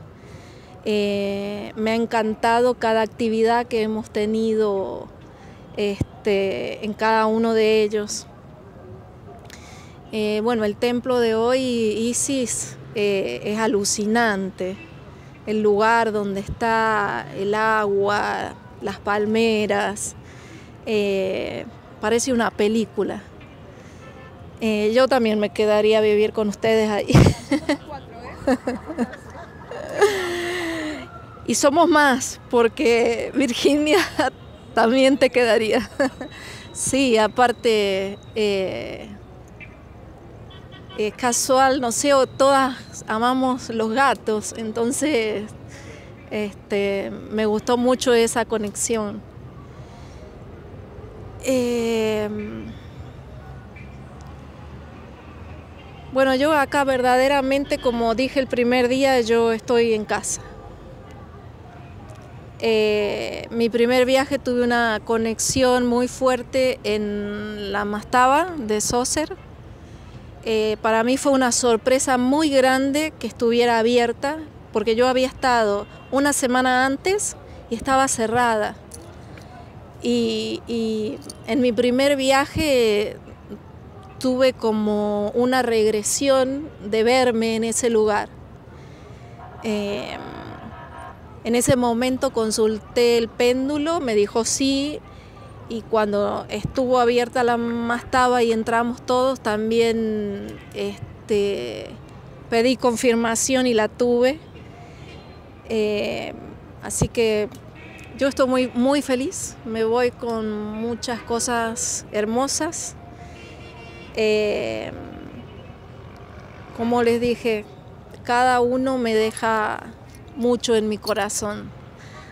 Speaker 17: Eh, me ha encantado cada actividad que hemos tenido este, en cada uno de ellos. Eh, bueno, el templo de hoy, Isis, eh, es alucinante. El lugar donde está el agua, las palmeras, parece una película. Eh, yo también me quedaría a vivir con ustedes ahí. y somos más, porque Virginia también te quedaría. sí, aparte, eh, es casual, no sé, todas amamos los gatos, entonces este, me gustó mucho esa conexión. Eh, bueno, yo acá verdaderamente, como dije el primer día, yo estoy en casa. Eh, mi primer viaje tuve una conexión muy fuerte en la Mastaba de Saucer. Eh, para mí fue una sorpresa muy grande que estuviera abierta, porque yo había estado una semana antes y estaba cerrada. Y, y en mi primer viaje tuve como una regresión de verme en ese lugar. Eh, en ese momento consulté el péndulo, me dijo sí, y cuando estuvo abierta la mastaba y entramos todos, también este, pedí confirmación y la tuve. Eh, así que yo estoy muy, muy feliz, me voy con muchas cosas hermosas. Eh, como les dije, cada uno me deja mucho en mi corazón.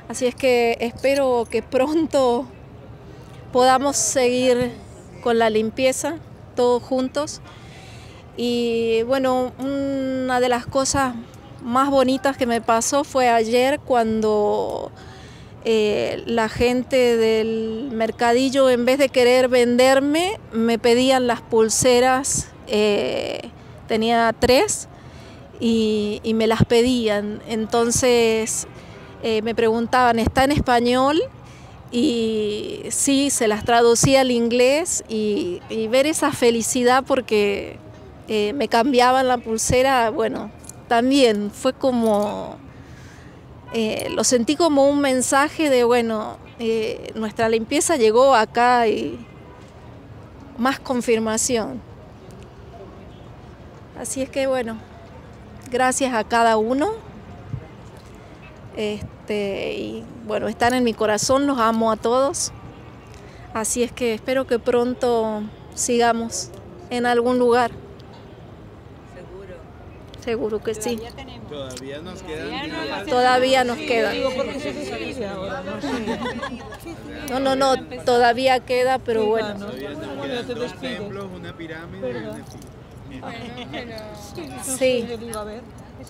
Speaker 17: Así es que espero que pronto podamos seguir con la limpieza todos juntos. Y bueno, una de las cosas más bonitas que me pasó fue ayer cuando eh, la gente del mercadillo, en vez de querer venderme, me pedían las pulseras, eh, tenía tres, y, me las pedían. Entonces eh, me preguntaban, ¿está en español? Y sí, se las traducía al inglés y, y ver esa felicidad porque me cambiaban la pulsera, bueno, también fue como, eh, lo sentí como un mensaje de, bueno, eh, nuestra limpieza llegó acá y más confirmación. Así es que bueno, gracias a cada uno. Este, y bueno, están en mi corazón, los amo a todos. Así es que espero que pronto sigamos en algún lugar. Seguro. Que sí.
Speaker 1: Todavía nos quedan.
Speaker 17: Todavía nos queda. No, no, no, todavía queda, pero bueno.
Speaker 1: Quedan dos templos, una pirámide
Speaker 17: Sí.
Speaker 18: Los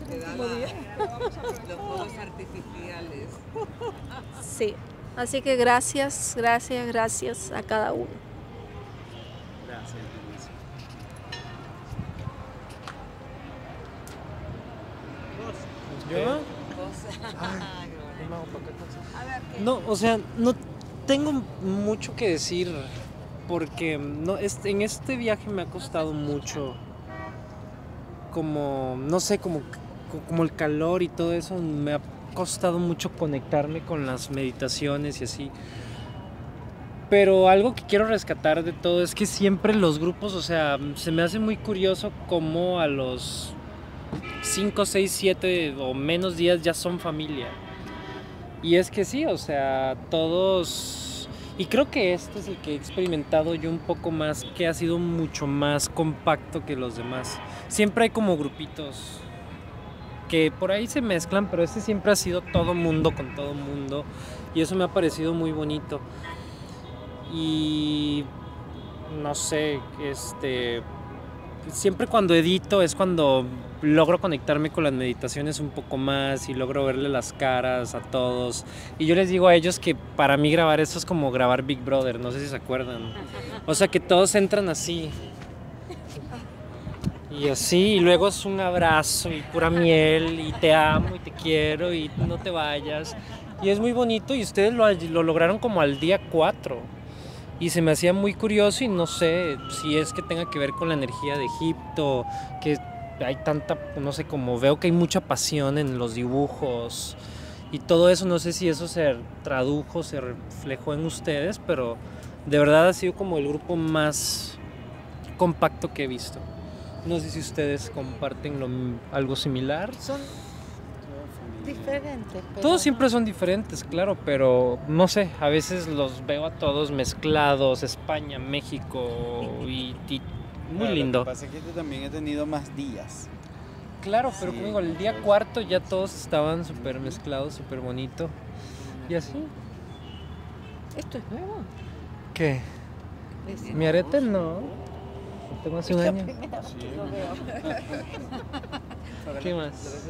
Speaker 18: fuegos artificiales.
Speaker 17: Sí. Así que gracias, gracias, gracias a cada uno.
Speaker 19: No, o sea, no tengo mucho que decir porque no, este- en este viaje me ha costado mucho como, no sé, como, como el calor y todo eso, me ha costado mucho conectarme con las meditaciones y así. Pero algo que quiero rescatar de todo es que siempre los grupos, o sea, se me hace muy curioso cómo a los 5, 6, 7 o menos días ya son familia. Y es que sí, o sea, todos... Y creo que este es el que he experimentado yo un poco más, que ha sido mucho más compacto que los demás. Siempre hay como grupitos que por ahí se mezclan, pero este siempre ha sido todo mundo con todo mundo. Y eso me ha parecido muy bonito. Y no sé, este siempre cuando edito es cuando logro conectarme con las meditaciones un poco más y logro verle las caras a todos. Y yo les digo a ellos que para mí grabar esto es como grabar Big Brother, no sé si se acuerdan. O sea que todos entran así. Y así, y luego es un abrazo y pura miel y te amo y te quiero y no te vayas. Y es muy bonito y ustedes lo, lo lograron como al día 4 y se me hacía muy curioso y no sé si es que tenga que ver con la energía de Egipto, que hay tanta, no sé, como veo que hay mucha pasión en los dibujos y todo eso, no sé si eso se tradujo, se reflejó en ustedes, pero de verdad ha sido como el grupo más compacto que he visto. No sé si ustedes comparten lo- algo similar.
Speaker 14: Son diferentes. pero
Speaker 19: Todos siempre son diferentes, claro, pero no sé, a veces los veo a todos mezclados, España, México y, y muy
Speaker 1: Claro,
Speaker 19: lindo.
Speaker 1: Lo que pasa es que este también he tenido más días.
Speaker 19: Claro, pero
Speaker 1: Sí,
Speaker 19: como digo, el día cuarto ya todos estaban súper mezclados, súper bonito. Y así.
Speaker 14: ¿Esto es nuevo?
Speaker 19: ¿Qué?
Speaker 14: Es-
Speaker 19: Mi arete no. Lo tengo hace un año.
Speaker 14: lo veo.
Speaker 19: ¿Qué más?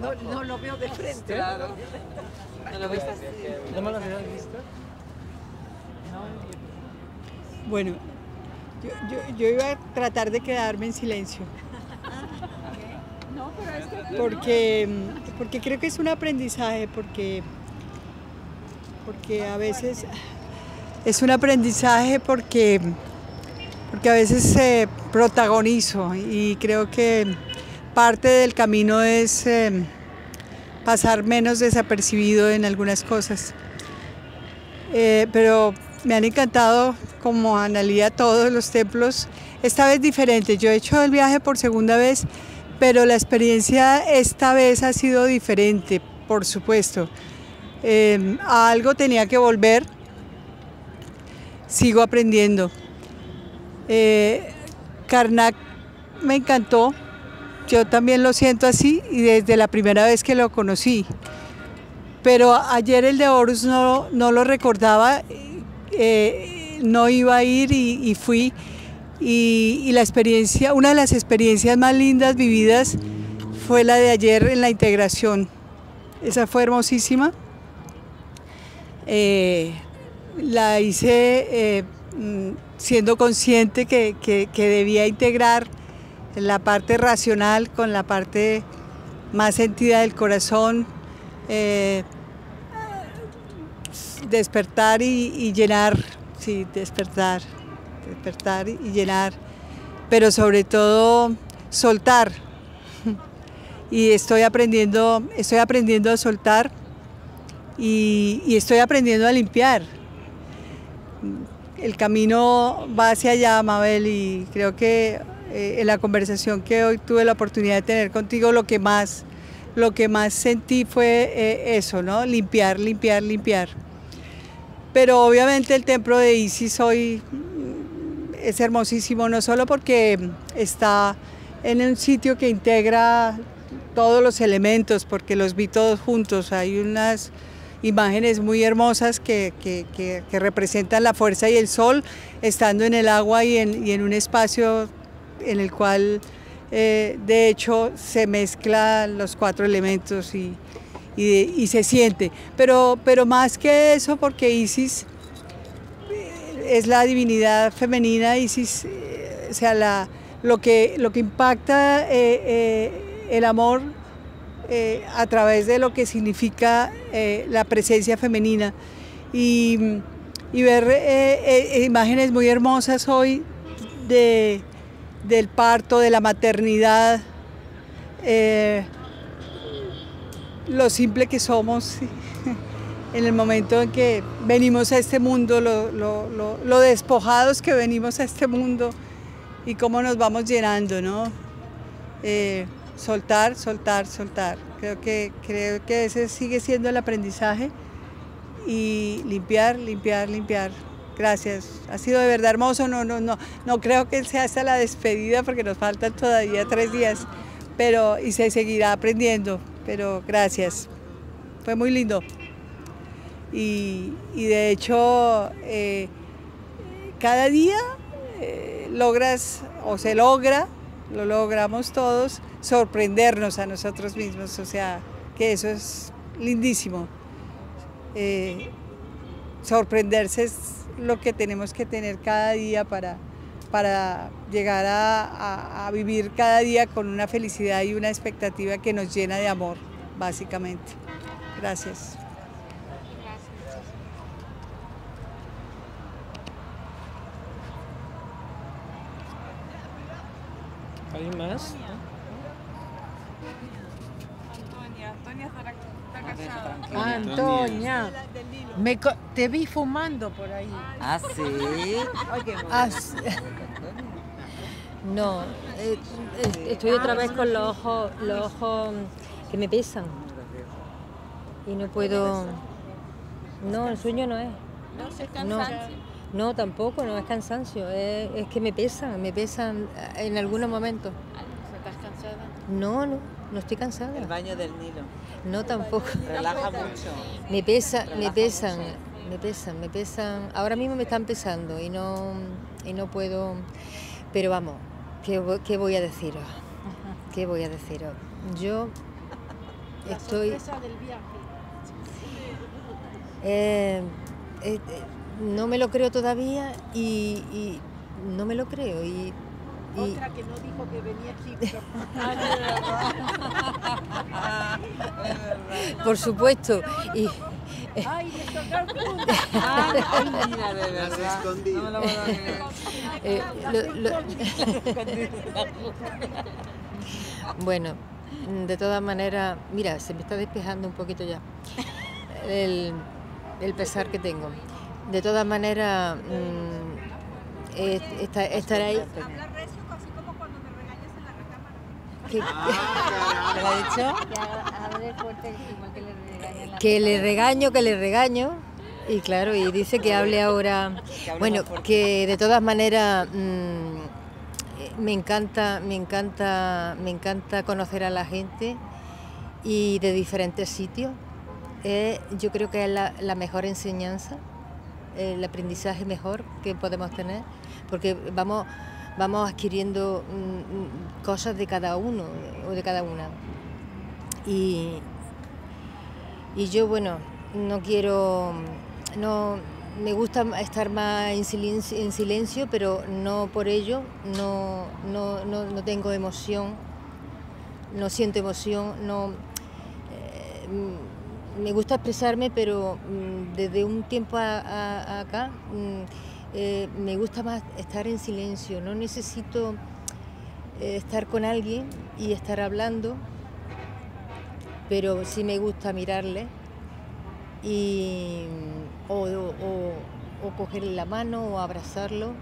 Speaker 6: No, no lo veo de frente.
Speaker 19: Claro.
Speaker 6: No lo viste así.
Speaker 19: ¿No me lo habías visto?
Speaker 20: Bueno, yo, yo, iba a tratar de quedarme en silencio. Porque, porque creo que es un aprendizaje, porque, porque a veces es un aprendizaje porque, porque a veces eh, protagonizo y creo que parte del camino es eh, pasar menos desapercibido en algunas cosas. Eh, pero me han encantado como Analía todos los templos, esta vez diferente. Yo he hecho el viaje por segunda vez, pero la experiencia esta vez ha sido diferente, por supuesto. Eh, a algo tenía que volver, sigo aprendiendo. Eh, Karnak me encantó, yo también lo siento así y desde la primera vez que lo conocí. Pero ayer el de Horus no, no lo recordaba, no iba a ir y, fui. Y, la experiencia, una de las experiencias más lindas vividas fue la de ayer en la integración. Esa fue hermosísima. Eh, la hice eh, mm, siendo consciente que, que- que debía integrar la parte racional con la parte más sentida del corazón, eh, despertar y, llenar, sí, despertar, despertar y llenar, pero sobre todo soltar. Y estoy aprendiendo, estoy aprendiendo a soltar y, y estoy aprendiendo a limpiar. El camino va hacia allá, Mabel, y creo que eh, en la conversación que hoy tuve la oportunidad de tener contigo, lo que más, lo que más sentí fue eh, eso, ¿no? Limpiar, limpiar, limpiar. Pero obviamente el templo de Isis hoy es hermosísimo, no solo porque está en un sitio que integra todos los elementos, porque los vi todos juntos, hay unas imágenes muy hermosas que, que- que- que representan la fuerza y el sol estando en el agua y en, y en un espacio en el cual eh, de hecho se mezclan los cuatro elementos y, y- se siente. Pero, pero más que eso, porque Isis eh, es la divinidad femenina, Isis, eh, o sea, la, lo, que, lo que impacta eh, el amor a través de lo que significa la presencia femenina. Y, y ver imágenes muy hermosas hoy de, del parto, de la maternidad, lo simple que somos en el momento en que venimos a este mundo, lo, despojados que venimos a este mundo y cómo nos vamos llenando, ¿no? Eh, soltar, soltar, soltar. Creo que, creo que ese sigue siendo el aprendizaje y limpiar, limpiar, limpiar. Gracias. Ha sido de verdad hermoso. No, no, no, no creo que sea hasta la despedida porque nos faltan todavía tres días. Pero, y se seguirá aprendiendo. Pero gracias. Fue muy lindo. Y, y de hecho, eh, cada día eh, logras o se logra, lo logramos todos, sorprendernos a nosotros mismos. O sea, que eso es lindísimo. Eh, sorprenderse es lo que tenemos que tener cada día para, para llegar a, a- a vivir cada día con una felicidad y una expectativa que nos llena de amor, básicamente. Gracias.
Speaker 19: ¿Hay más?
Speaker 2: Antonia, Antonia está, está casada.
Speaker 14: Antonia, me co- te vi fumando por ahí.
Speaker 21: ¿Ah, sí?
Speaker 14: Ah, sí.
Speaker 22: No, eh, eh, estoy otra vez con los ojos, los ojos que me pesan. Y no puedo. No, el sueño no es.
Speaker 12: No, es cansancio.
Speaker 22: no, tampoco, no es cansancio. Es, es que me pesan, me pesan en algunos momentos.
Speaker 12: ¿Estás cansada?
Speaker 22: No, no, no estoy cansada.
Speaker 21: El baño del Nilo.
Speaker 22: No, tampoco.
Speaker 21: Relaja mucho.
Speaker 22: Me pesa, me pesan,
Speaker 21: mucho.
Speaker 22: me pesan, me pesan. Ahora mismo me están pesando y no, y no puedo. Pero vamos, ¿qué, qué voy a deciros? ¿Qué voy a deciros? Yo
Speaker 3: La
Speaker 22: estoy...
Speaker 3: sorpresa del viaje.
Speaker 22: eh, eh, eh, no me lo creo todavía y, y no me lo creo. Y, y-
Speaker 3: Otra que no dijo que venía a Egipto.
Speaker 22: por supuesto. Y,
Speaker 3: Ay,
Speaker 22: bueno, de todas maneras, mira, se me está despejando un poquito ya el, el pesar que tengo. De todas maneras, mm, eh, esta- estar ahí. Que,
Speaker 8: ¿Te lo ha dicho? Que le
Speaker 22: regaño, que le regaño. Y claro, y dice que hable ahora. Bueno, que de todas maneras mm, me encanta, me encanta, me encanta conocer a la gente y de diferentes sitios. Eh, yo creo que es la, la mejor enseñanza, el aprendizaje mejor que podemos tener, porque vamos, vamos adquiriendo mm, mm, cosas de cada uno o de cada una. Y, y yo, bueno, no quiero, no, me gusta estar más en silencio, en silencio pero no por ello, no, no, no, no tengo emoción, no siento emoción, no, eh, mm, me gusta expresarme, pero desde un tiempo acá eh, me gusta más estar en silencio, no necesito eh, estar con alguien y estar hablando, pero sí me gusta mirarle y o, o- cogerle la mano o abrazarlo,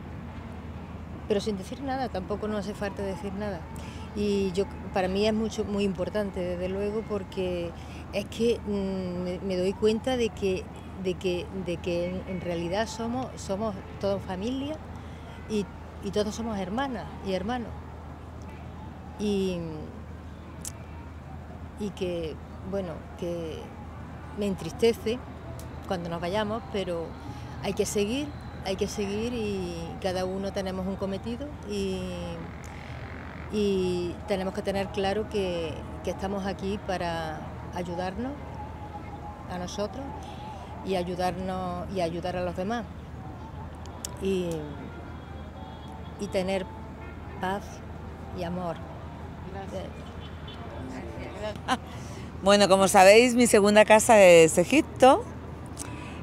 Speaker 22: pero sin decir nada, tampoco no hace falta decir nada. Y yo para mí es mucho muy importante, desde luego, porque es que mm, me doy cuenta de que, de que, de que en, realidad somos, somos todos familia y, y todos somos hermanas y hermanos. Y, y que, bueno, que me entristece cuando nos vayamos, pero hay que seguir, hay que seguir y cada uno tenemos un cometido y, y tenemos que tener claro que, que estamos aquí para ayudarnos a nosotros y ayudarnos y ayudar a los demás y, y tener paz y amor.
Speaker 18: Bueno, como sabéis, mi segunda casa es Egipto.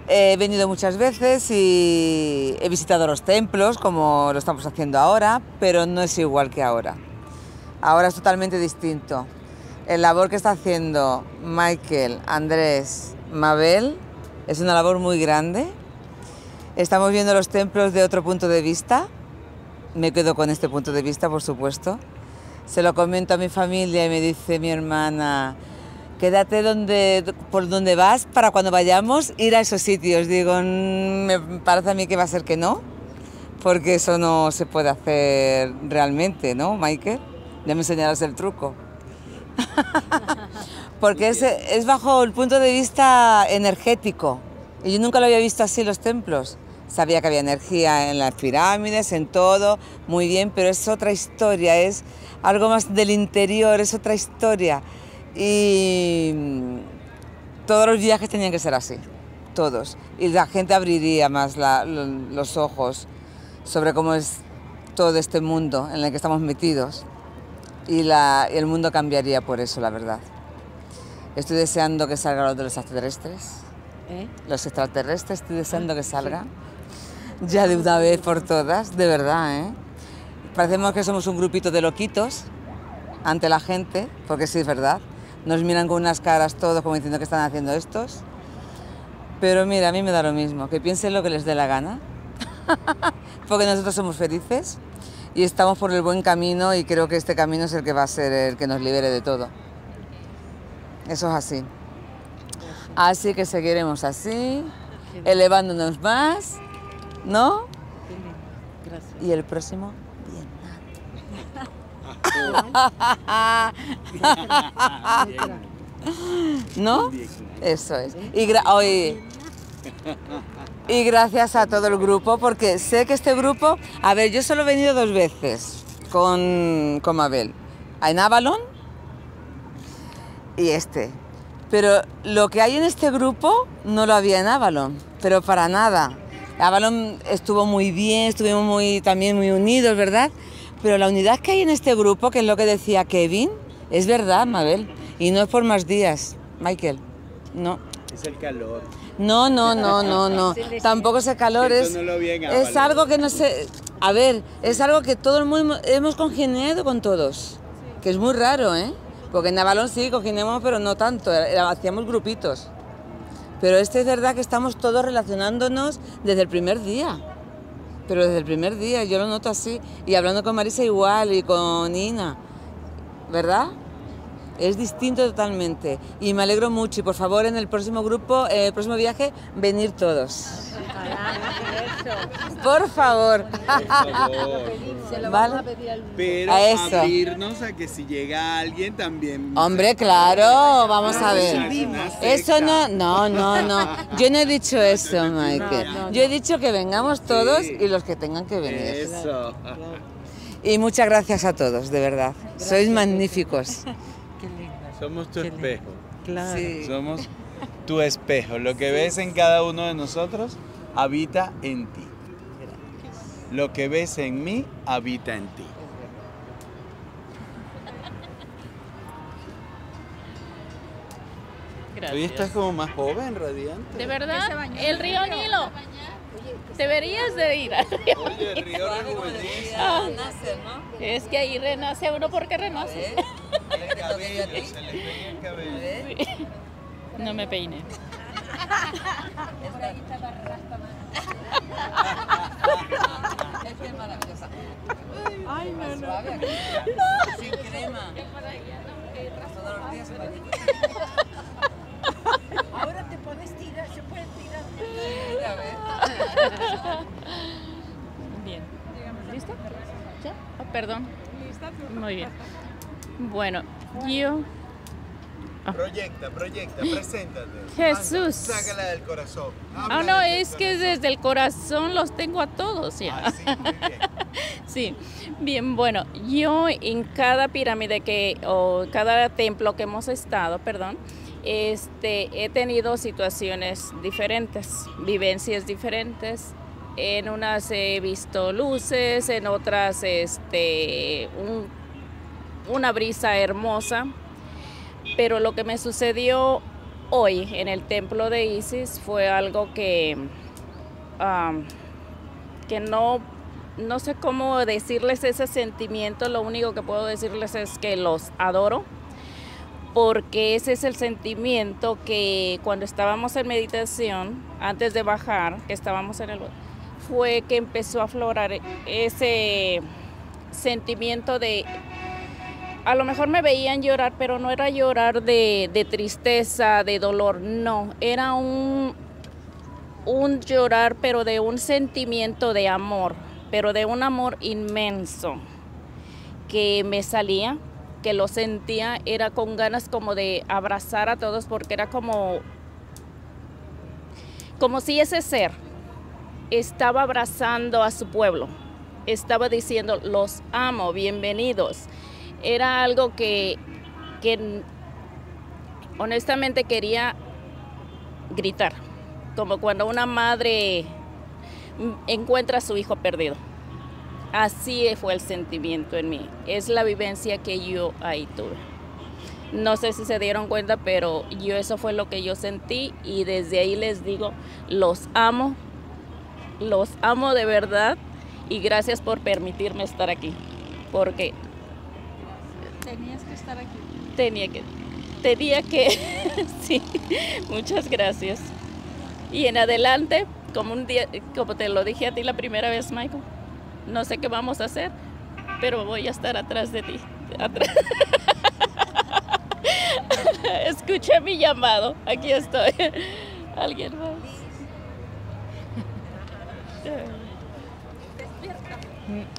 Speaker 18: He venido muchas veces y he visitado los templos, como lo estamos haciendo ahora, pero no es igual que ahora. Ahora es totalmente distinto. El labor que está haciendo Michael, Andrés, Mabel es una labor muy grande. Estamos viendo los templos de otro punto de vista. Me quedo con este punto de vista, por supuesto. Se lo comento a mi familia y me dice mi hermana, quédate donde, por donde vas para cuando vayamos ir a esos sitios. Digo, "Mm, me parece a mí que va a ser que no, porque eso no se puede hacer realmente, ¿no, Michael? Ya me enseñarás el truco. porque es, es bajo el punto de vista energético. Y yo nunca lo había visto así los templos. Sabía que había energía en las pirámides, en todo, muy bien, pero es otra historia, es algo más del interior, es otra historia. Y mm, todos los viajes tenían que ser así, todos. Y la gente abriría más la- lo- los ojos sobre cómo es todo este mundo en el que estamos metidos. Y, la- y el mundo cambiaría por eso, la verdad. Estoy deseando que salga lo de los extraterrestres.
Speaker 21: ¿Eh?
Speaker 18: Los extraterrestres, estoy deseando que salga. Ya de una vez por todas, de verdad, ¿eh? Parecemos que somos un grupito de loquitos ante la gente, porque sí es verdad. Nos miran con unas caras todos como diciendo que están haciendo estos. Pero mira, a mí me da lo mismo, que piensen lo que les dé la gana, porque nosotros somos felices y estamos por el buen camino y creo que este camino es el que va a ser el que nos libere de todo. Eso es así. Así que seguiremos así, elevándonos más, ¿no?
Speaker 21: Gracias.
Speaker 18: Y el próximo, ¿no? Eso es. Y, gra- oye, y gracias a todo el grupo, porque sé que este grupo, a ver, yo solo he venido dos veces con, con Mabel. En Avalon y este. Pero lo que hay en este grupo no lo había en Avalon, pero para nada. Avalon estuvo muy bien, estuvimos muy, también muy unidos, ¿verdad? Pero la unidad que hay en este grupo, que es lo que decía Kevin, es verdad, Mabel. Y no es por más días, Michael. No.
Speaker 1: Es el calor.
Speaker 18: No, no, no, no, no. Tampoco ese calor es, algo que no sé. A ver, es algo que todo el mundo hemos congeniado con todos. Que es muy raro, ¿eh? Porque en Avalon sí congeniamos, pero no tanto. Hacíamos grupitos. Pero este es verdad que estamos todos relacionándonos desde el primer día. Pero desde el primer día, yo lo noto así. Y hablando con Marisa igual y con Ina. ¿Verdad? Es distinto totalmente. Y me alegro mucho. Y por favor, en el próximo grupo, eh, el próximo viaje, venir todos. Por favor. ¿Vale?
Speaker 1: Pero
Speaker 18: A eso.
Speaker 1: abrirnos a que si llega alguien también.
Speaker 18: Hombre, claro, vamos a ver. Eso no, no, no, no. Yo no he dicho eso, Michael. Yo he dicho que vengamos todos y los que tengan que venir.
Speaker 1: Eso.
Speaker 18: Y muchas gracias a todos, de verdad. Sois magníficos.
Speaker 1: Somos tu espejo.
Speaker 18: Claro. Sí.
Speaker 1: Somos tu espejo. Lo que ves en cada uno de nosotros habita en ti. Lo que ves en mí habita en ti. Hoy estás como más joven, radiante.
Speaker 12: ¿De verdad? El río Nilo. Deberías de ir al río
Speaker 1: Oye, el río rejuvenece.
Speaker 12: Ah, Es que ahí renace uno porque renace.
Speaker 1: Se le pega el cabello.
Speaker 12: Sí. No me peine.
Speaker 18: Es que es maravillosa.
Speaker 12: Ay, no, no.
Speaker 18: Suave aquí. Sin crema. Todos los días se baña.
Speaker 3: Ahora te puedes tirar, se puede tirar.
Speaker 12: Bien. ¿Listo? ¿Ya? Oh, perdón. Muy bien. Bueno, yo...
Speaker 1: Proyecta, proyecta, preséntate.
Speaker 12: Jesús.
Speaker 1: Anda, sácala del corazón.
Speaker 12: Ah, no, es que desde el corazón los tengo a todos ya.
Speaker 1: Ah, sí, muy bien.
Speaker 12: Sí, bien, bueno, yo en cada pirámide que, o cada templo que hemos estado, perdón, este, he tenido situaciones diferentes, vivencias diferentes. En unas he visto luces, en otras este, un- una brisa hermosa. Pero lo que me sucedió hoy en el templo de Isis fue algo que, que no, no sé cómo decirles ese sentimiento, lo único que puedo decirles es que los adoro, porque ese es el sentimiento que cuando estábamos en meditación, antes de bajar, que estábamos en el... fue que empezó a aflorar ese sentimiento de a lo mejor me veían llorar, pero no era llorar de, tristeza, de dolor, no, era un, un llorar, pero de un sentimiento de amor, pero de un amor inmenso que me salía, que lo sentía, era con ganas como de abrazar a todos, porque era como, como si ese ser estaba abrazando a su pueblo, estaba diciendo, los amo, bienvenidos era algo que, que honestamente quería gritar, como cuando una madre encuentra a su hijo perdido. Así fue el sentimiento en mí. Es la vivencia que yo ahí tuve. No sé si se dieron cuenta, pero yo eso fue lo que yo sentí y desde ahí les digo, los amo, los amo de verdad y gracias por permitirme estar aquí, porque
Speaker 2: Tenías que estar aquí.
Speaker 12: tenía que, tenía que, sí, muchas gracias. Y en adelante, como un día, como te lo dije a ti la primera vez, Michael, no sé qué vamos a hacer, pero voy a estar atrás de ti. atrás. Escuché mi llamado, aquí estoy. ¿Alguien más?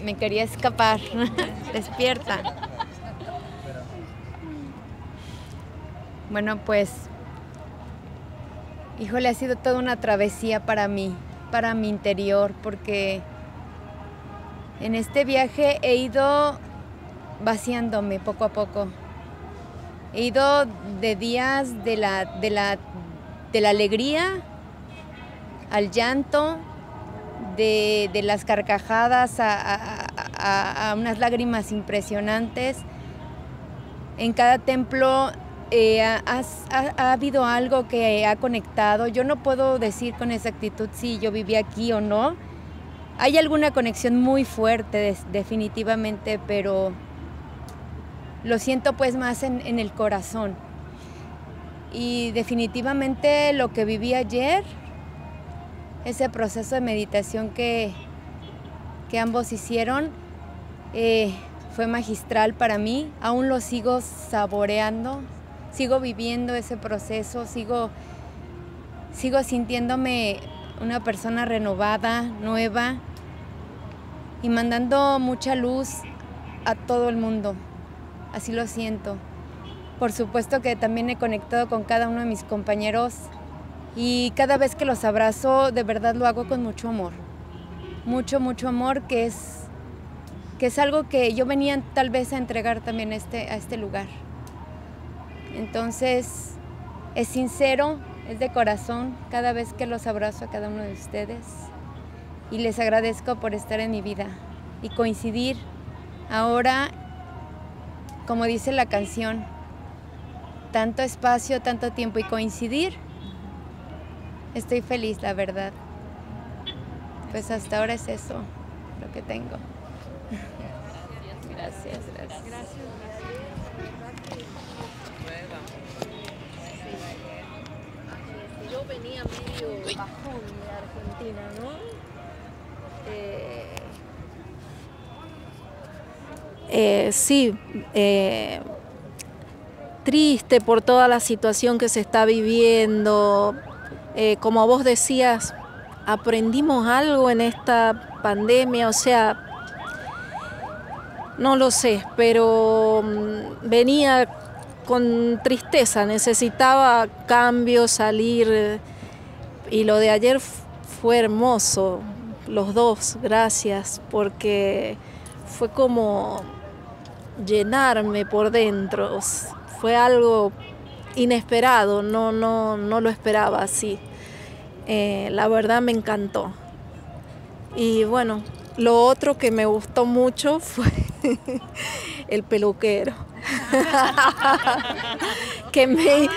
Speaker 8: Me quería escapar. Despierta. Bueno, pues, híjole, ha sido toda una travesía para mí, para mi interior, porque en este viaje he ido vaciándome poco a poco.
Speaker 23: He ido de días de la, de la, de la alegría al llanto, de, de las carcajadas a, a- a- a unas lágrimas impresionantes. En cada templo eh, ha, habido algo que ha conectado. Yo no puedo decir con exactitud si yo viví aquí o no. Hay alguna conexión muy fuerte, definitivamente, pero lo siento pues más en, en el corazón. Y definitivamente lo que viví ayer, ese proceso de meditación que, que ambos hicieron, eh, fue magistral para mí. Aún lo sigo saboreando, sigo viviendo ese proceso, sigo, sigo sintiéndome una persona renovada, nueva y mandando mucha luz a todo el mundo. Así lo siento. Por supuesto que también he conectado con cada uno de mis compañeros y cada vez que los abrazo, de verdad lo hago con mucho amor. Mucho, mucho amor, que es, que es algo que yo venía tal vez a entregar también este, a este lugar. Entonces, es sincero, es de corazón cada vez que los abrazo a cada uno de ustedes y les agradezco por estar en mi vida y coincidir ahora, como dice la canción, tanto espacio, tanto tiempo y coincidir. Estoy feliz, la verdad. Pues hasta ahora es eso lo que tengo. Gracias, gracias.
Speaker 17: Yo Eh, sí, eh, triste por toda la situación que se está viviendo. Eh, como vos decías, aprendimos algo en esta pandemia, o sea, no lo sé, pero mm, venía con tristeza, necesitaba cambio, salir y lo de ayer fue hermoso, los dos, gracias, porque fue como llenarme por dentro, fue algo inesperado, no, no, no lo esperaba así. Eh, la verdad me encantó. Y bueno, lo otro que me gustó mucho fue el peluquero. que me,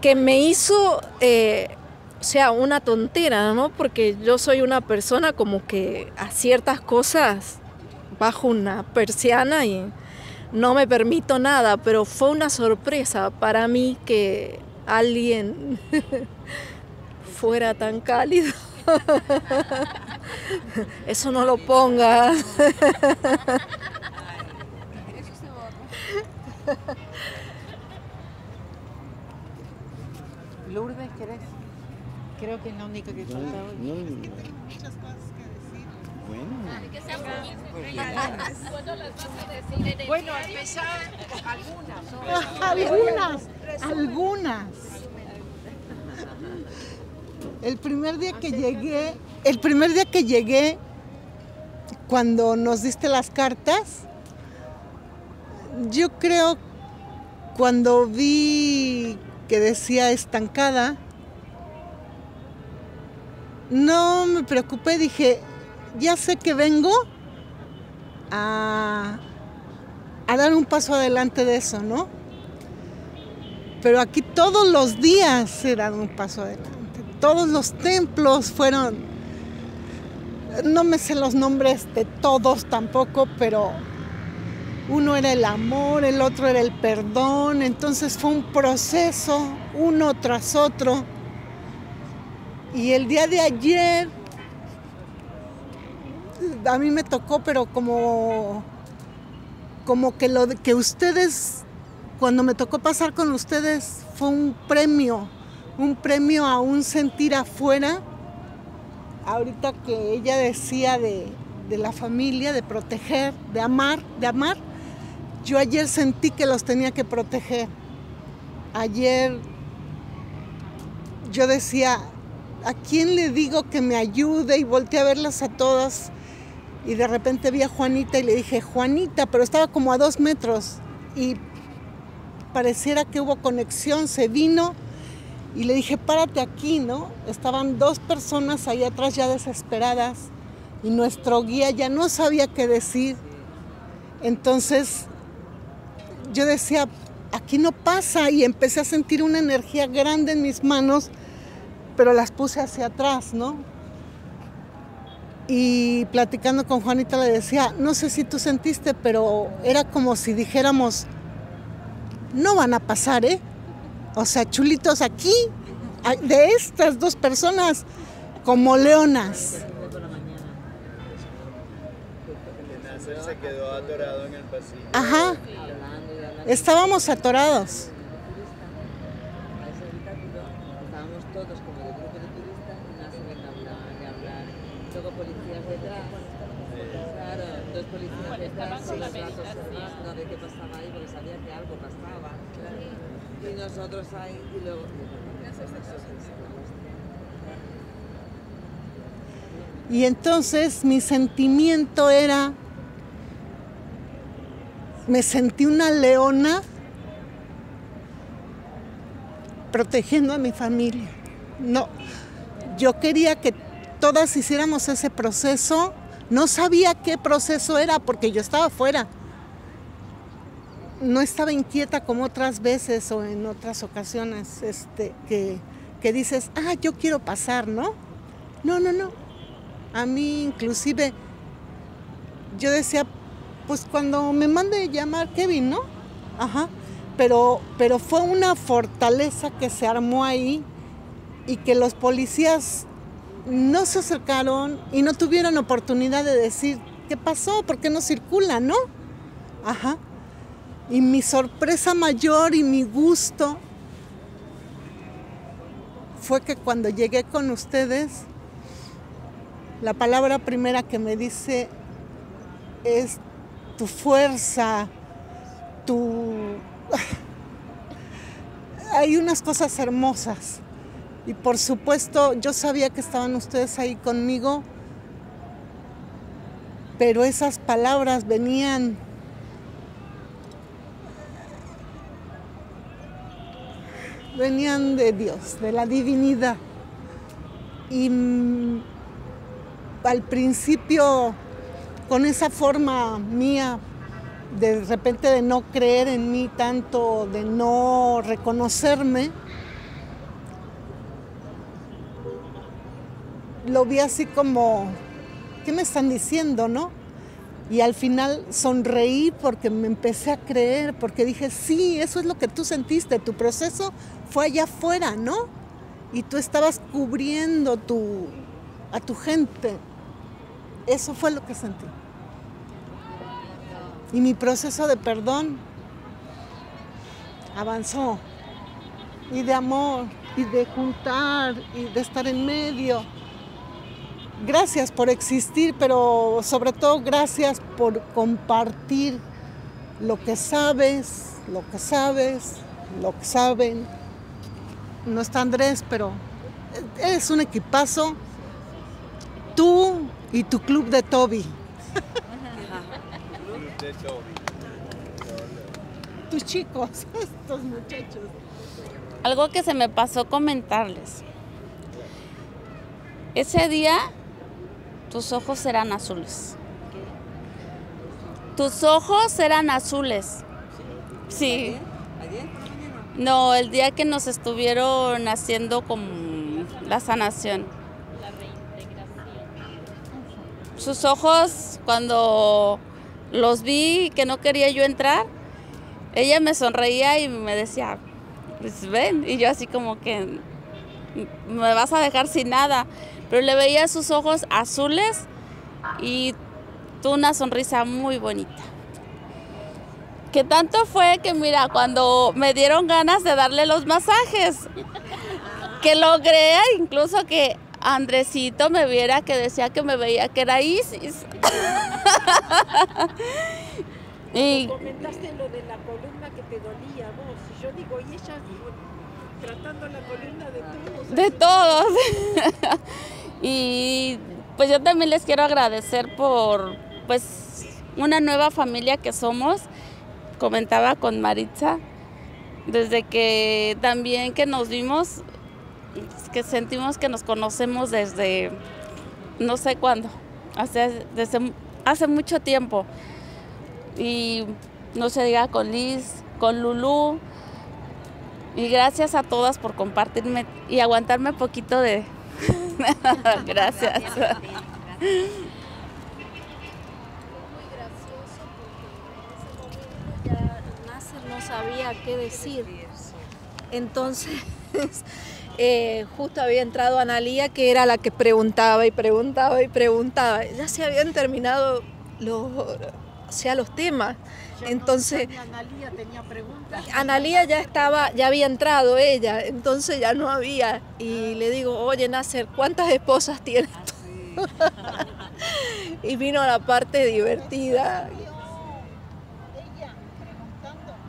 Speaker 17: que me hizo, eh, o sea, una tontera, ¿no? Porque yo soy una persona como que a ciertas cosas bajo una persiana y no me permito nada, pero fue una sorpresa para mí que alguien fuera tan cálido. Eso no lo pongas.
Speaker 14: Lourdes, ¿querés? Creo que es la única que falta hoy.
Speaker 3: Bueno, empezar algunas.
Speaker 6: algunas, algunas. El primer día que llegué, el primer día que llegué, cuando nos diste las cartas, yo creo cuando vi que decía estancada, no me preocupé, dije, ya sé que vengo a, dar un paso adelante de eso, ¿no? Pero aquí todos los días se dan un paso adelante. Todos los templos fueron, no me sé los nombres de todos tampoco, pero uno era el amor, el otro era el perdón, entonces fue un proceso uno tras otro. Y el día de ayer a mí me tocó, pero como como que lo que ustedes cuando me tocó pasar con ustedes fue un premio, un premio a un sentir afuera. Ahorita que ella decía de, de la familia, de proteger, de amar, de amar, yo ayer sentí que los tenía que proteger. Ayer yo decía, ¿a quién le digo que me ayude? Y volteé a verlas a todas. Y de repente vi a Juanita y le dije, Juanita, pero estaba como a dos metros. Y pareciera que hubo conexión, se vino y le dije, párate aquí, ¿no? Estaban dos personas ahí atrás ya desesperadas y nuestro guía ya no sabía qué decir. Entonces yo decía, aquí no pasa y empecé a sentir una energía grande en mis manos, pero las puse hacia atrás, ¿no? Y platicando con Juanita le decía, no sé si tú sentiste, pero era como si dijéramos, no van a pasar, ¿eh? O sea, chulitos aquí, de estas dos personas, como leonas.
Speaker 1: se quedó en el pasillo.
Speaker 6: Ajá. Estábamos atorados.
Speaker 18: Estábamos todos como de grupo de turistas y no se ven hablar y hablar. Luego policías detrás. Claro, dos policías detrás con los brazos cerrados, a ver qué pasaba ahí porque sabía que algo pasaba. Y nosotros ahí y luego...
Speaker 6: Y entonces mi sentimiento era me sentí una leona protegiendo a mi familia. No, yo quería que todas hiciéramos ese proceso. No sabía qué proceso era porque yo estaba fuera. No estaba inquieta como otras veces o en otras ocasiones este, que, que dices, ah, yo quiero pasar, ¿no? No, no, no. A mí inclusive yo decía, pues cuando me mande llamar Kevin, ¿no? Ajá. Pero, pero fue una fortaleza que se armó ahí y que los policías no se acercaron y no tuvieron oportunidad de decir qué pasó, por qué no circula, ¿no? Ajá. Y mi sorpresa mayor y mi gusto fue que cuando llegué con ustedes, la palabra primera que me dice es tu fuerza, tu... Hay unas cosas hermosas. Y por supuesto, yo sabía que estaban ustedes ahí conmigo, pero esas palabras venían venían de Dios, de la divinidad. Y mm, al principio con esa forma mía de repente de no creer en mí tanto, de no reconocerme, lo vi así como, ¿qué me están diciendo, no? Y al final sonreí porque me empecé a creer, porque dije, sí, eso es lo que tú sentiste, tu proceso fue allá afuera, ¿no? Y tú estabas cubriendo a tu gente. Eso fue lo que sentí. Y mi proceso de perdón avanzó. Y de amor, y de juntar, y de estar en medio. Gracias por existir, pero sobre todo gracias por compartir lo que sabes, lo que sabes, lo que saben. No está Andrés, pero es un equipazo. Tú y tu club de Toby. Tus chicos, estos muchachos.
Speaker 12: Algo que se me pasó comentarles. Ese día tus ojos eran azules. Tus ojos eran azules. Sí. No, el día que nos estuvieron haciendo con la sanación. Sus ojos, cuando los vi que no quería yo entrar, ella me sonreía y me decía, pues ven, y yo así como que me vas a dejar sin nada, pero le veía sus ojos azules y tú una sonrisa muy bonita. Que tanto fue que mira, cuando me dieron ganas de darle los masajes, que logré incluso que Andresito me viera que decía que me veía que era Isis.
Speaker 3: y comentaste lo de la columna que te dolía vos. Y yo digo, y ella tratando la columna de todos.
Speaker 12: De todos. y pues yo también les quiero agradecer por pues una nueva familia que somos. Comentaba con Maritza desde que también que nos vimos, que sentimos que nos conocemos desde no sé cuándo, hace, desde hace mucho tiempo. Y no se diga con Liz, con Lulu. Y gracias a todas por compartirme y aguantarme un poquito de... gracias.
Speaker 17: Nasser no sabía qué decir. Entonces, eh, justo había entrado Analía, que era la que preguntaba y preguntaba y preguntaba. Ya se habían terminado los, o sea, los temas. Entonces,
Speaker 3: Analía tenía preguntas.
Speaker 17: Analía ya estaba, ya había entrado ella, entonces ya no había. Y le digo, oye Nasser, ¿cuántas esposas tienes tú? y vino la parte divertida.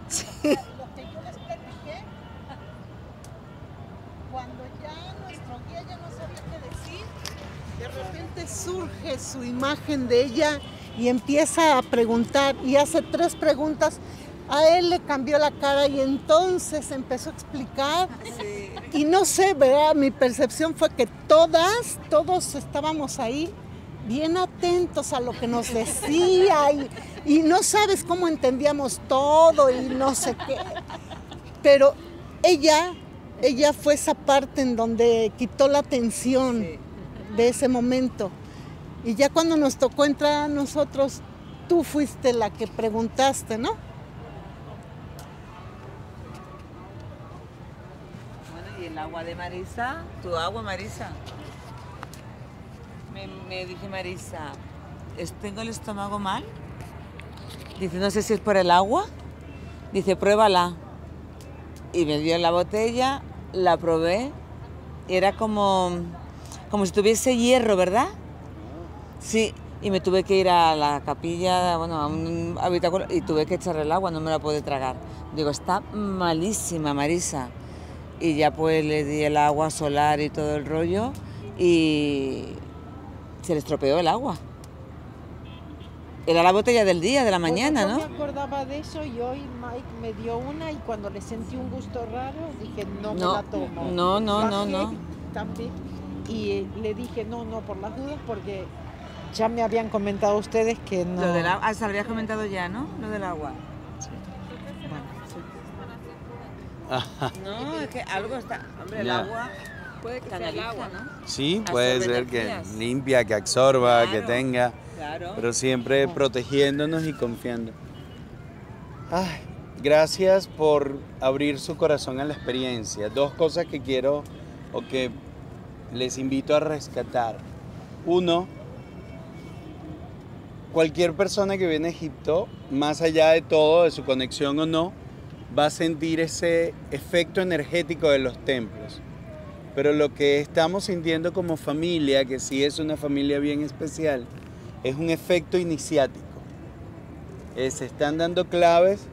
Speaker 17: Sí.
Speaker 6: Lo que yo les platiqué, cuando ya nuestro guía ya no sabía qué decir, de repente surge su imagen de ella y empieza a preguntar y hace tres preguntas. A él le cambió la cara y entonces empezó a explicar. Y no sé, ¿verdad? Mi percepción fue que todas, todos estábamos ahí bien atentos a lo que nos decía y, y no sabes cómo entendíamos todo y no sé qué. Pero ella, ella fue esa parte en donde quitó la tensión de ese momento. Y ya cuando nos tocó entrar a nosotros, tú fuiste la que preguntaste, ¿no?
Speaker 18: Bueno, y el agua de Marisa, tu agua, Marisa. Me, me dice Marisa, "Es- tengo el estómago mal. Dice, no sé si es por el agua. Dice, pruébala. Y me dio la botella, la probé. y Era como, como si tuviese hierro, ¿verdad? Sí, y me tuve que ir a la capilla, bueno, a un habitáculo y tuve que echarle el agua, no me la pude tragar. Digo, está malísima, Marisa. Y ya pues le di el agua solar y todo el rollo y se le estropeó el agua. Era la botella del día, de la mañana,
Speaker 3: Yo
Speaker 18: ¿no?
Speaker 3: me acordaba de eso y hoy Mike me dio una y cuando le sentí un gusto raro dije no, me
Speaker 18: No,
Speaker 3: la tomo.
Speaker 18: no, no, no,
Speaker 3: Bajé
Speaker 18: no.
Speaker 3: También y le dije no, no por las dudas porque ya me habían comentado ustedes que no.
Speaker 18: Lo del agua, ah, se lo habías comentado ya, ¿no? Lo del agua. No, es que algo está. Hombre, el
Speaker 1: Ya.
Speaker 18: agua.
Speaker 2: Puede que sea el
Speaker 18: canaliza,
Speaker 2: agua.
Speaker 18: ¿no?
Speaker 1: Sí, puede ser que limpia, que absorba, que tenga,
Speaker 18: claro.
Speaker 1: pero siempre protegiéndonos y confiando. Ay, gracias por abrir su corazón a la experiencia. Dos cosas que quiero o que les invito a rescatar. Uno, cualquier persona que viene a Egipto, más allá de todo, de su conexión o no, va a sentir ese efecto energético de los templos. Pero lo que estamos sintiendo como familia, que sí es una familia bien especial, es un efecto iniciático. Eh, se están dando claves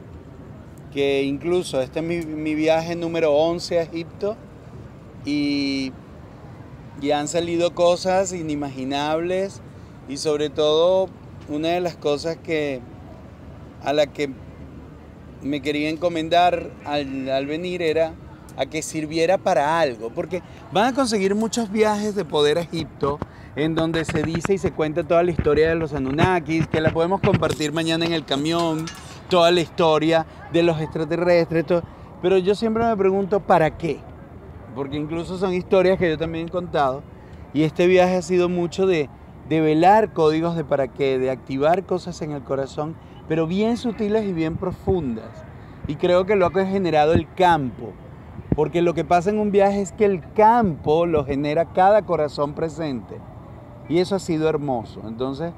Speaker 1: que incluso este es mi, viaje número 11 a Egipto y, y han salido cosas inimaginables y sobre todo una de las cosas que a la que me quería encomendar al, al venir era a que sirviera para algo, porque van a conseguir muchos viajes de poder a Egipto en donde se dice y se cuenta toda la historia de los Anunnakis, que la podemos compartir mañana en el camión, toda la historia de los extraterrestres, todo. pero yo siempre me pregunto, ¿para qué? Porque incluso son historias que yo también he contado, y este viaje ha sido mucho de, de velar códigos de para qué, de activar cosas en el corazón, pero bien sutiles y bien profundas. Y creo que lo ha generado el campo, porque lo que pasa en un viaje es que el campo lo genera cada corazón presente. Y eso ha sido hermoso. Entonces,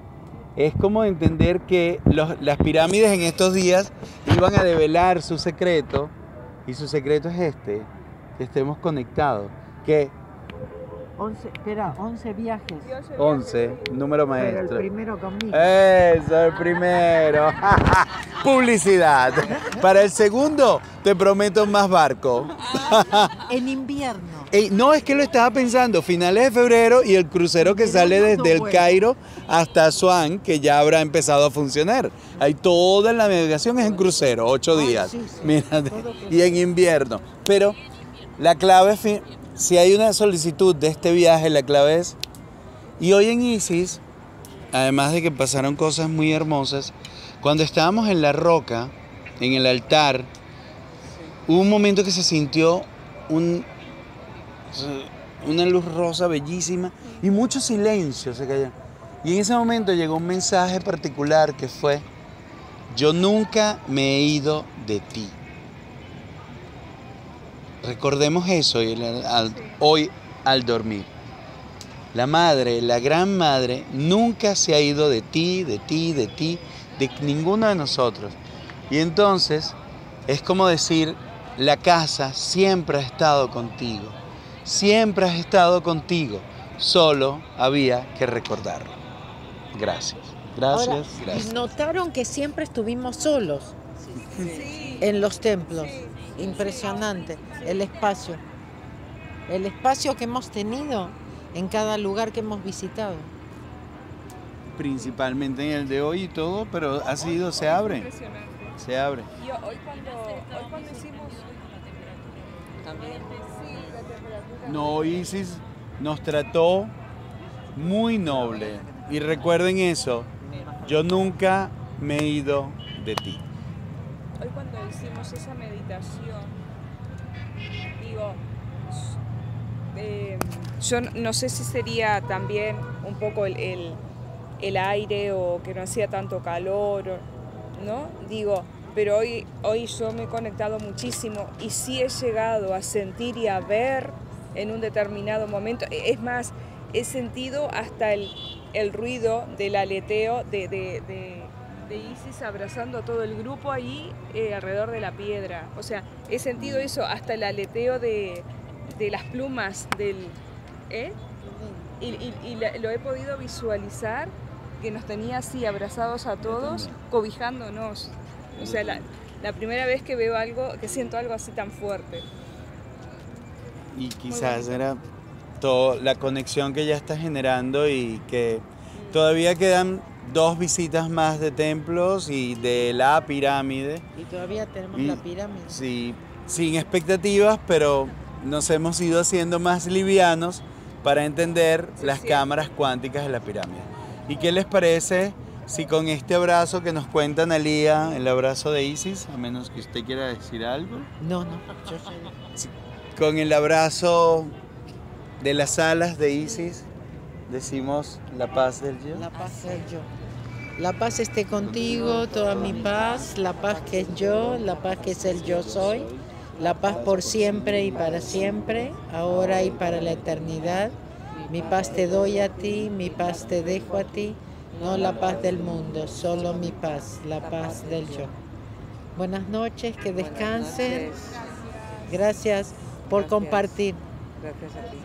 Speaker 1: es como entender que las pirámides en estos días iban a develar su secreto, y su secreto es este, que estemos conectados, que
Speaker 3: 11, espera, 11 viajes.
Speaker 1: 11, número
Speaker 3: Pero el
Speaker 1: maestro.
Speaker 3: primero conmigo.
Speaker 1: Eso, el primero. Publicidad. Para el segundo, te prometo más barco.
Speaker 3: En invierno.
Speaker 1: No, es que lo estaba pensando, finales de febrero y el crucero que sale desde el Cairo hasta Swan, que ya habrá empezado a funcionar. Hay toda la navegación es en crucero, ocho días. Mírate, y en invierno. Pero la clave, es si hay una solicitud de este viaje, la clave es, y hoy en Isis, además de que pasaron cosas muy hermosas, cuando estábamos en la roca, en el altar, hubo un momento que se sintió un, una luz rosa bellísima y mucho silencio se cayó. Y en ese momento llegó un mensaje particular que fue, yo nunca me he ido de ti. Recordemos eso hoy al- al- hoy al dormir. La madre, la gran madre, nunca se ha ido de ti, de ti, de ti, de ninguno de nosotros. Y entonces es como decir, la casa siempre ha estado contigo, siempre has estado contigo, solo había que recordarlo. Gracias, gracias,
Speaker 14: Ahora,
Speaker 1: gracias.
Speaker 14: Notaron que siempre estuvimos solos en los templos. Impresionante. El espacio. El espacio que hemos tenido en cada lugar que hemos visitado.
Speaker 1: Principalmente en el de hoy y todo, pero ha sido, se abre,
Speaker 2: Impresionante.
Speaker 1: se abre.
Speaker 2: Y hoy cuando, hoy cuando hicimos... También. Sí, la temperatura.
Speaker 1: No, Isis nos trató muy noble. Y recuerden eso, yo nunca me he ido de ti.
Speaker 2: Hoy cuando hicimos esa meditación, digo, eh, yo no- sé si sería también un poco el, el- aire o que no hacía tanto calor, ¿no? Digo, pero hoy, hoy yo me he conectado muchísimo y sí he llegado a sentir y a ver en un determinado momento. E- Es más, he sentido hasta el, el ruido del aleteo de- de Isis abrazando a todo el grupo ahí eh, alrededor de la piedra. O sea, he sentido eso, hasta el aleteo de, de las plumas del... ¿eh? Y, y- y la- lo he podido visualizar que nos tenía así abrazados a todos, cobijándonos. O sea, la, la primera vez que veo algo, que siento algo así tan fuerte.
Speaker 1: Y quizás era todo, la conexión que ya está generando y que todavía quedan dos visitas más de templos y de la pirámide.
Speaker 14: Y todavía tenemos
Speaker 1: Y-
Speaker 14: la pirámide.
Speaker 1: Sí, sin expectativas, pero nos hemos ido haciendo más livianos para entender las cámaras cuánticas de la pirámide. ¿Y qué les parece si con este abrazo que nos cuenta Analía, el abrazo de Isis, a menos que usted quiera decir algo?
Speaker 14: No, no, yo soy-
Speaker 1: Con el abrazo de las alas de Isis, decimos la paz del yo.
Speaker 14: La paz del yo. La paz esté contigo, toda mi paz, la paz que es yo, la paz que es el yo soy, la paz por siempre y para siempre, ahora y para la eternidad. Mi paz te doy a ti, mi paz te dejo a ti, no la paz del mundo, solo mi paz, la paz del yo. Buenas noches, que descansen. Gracias por compartir.
Speaker 24: Gracias a ti.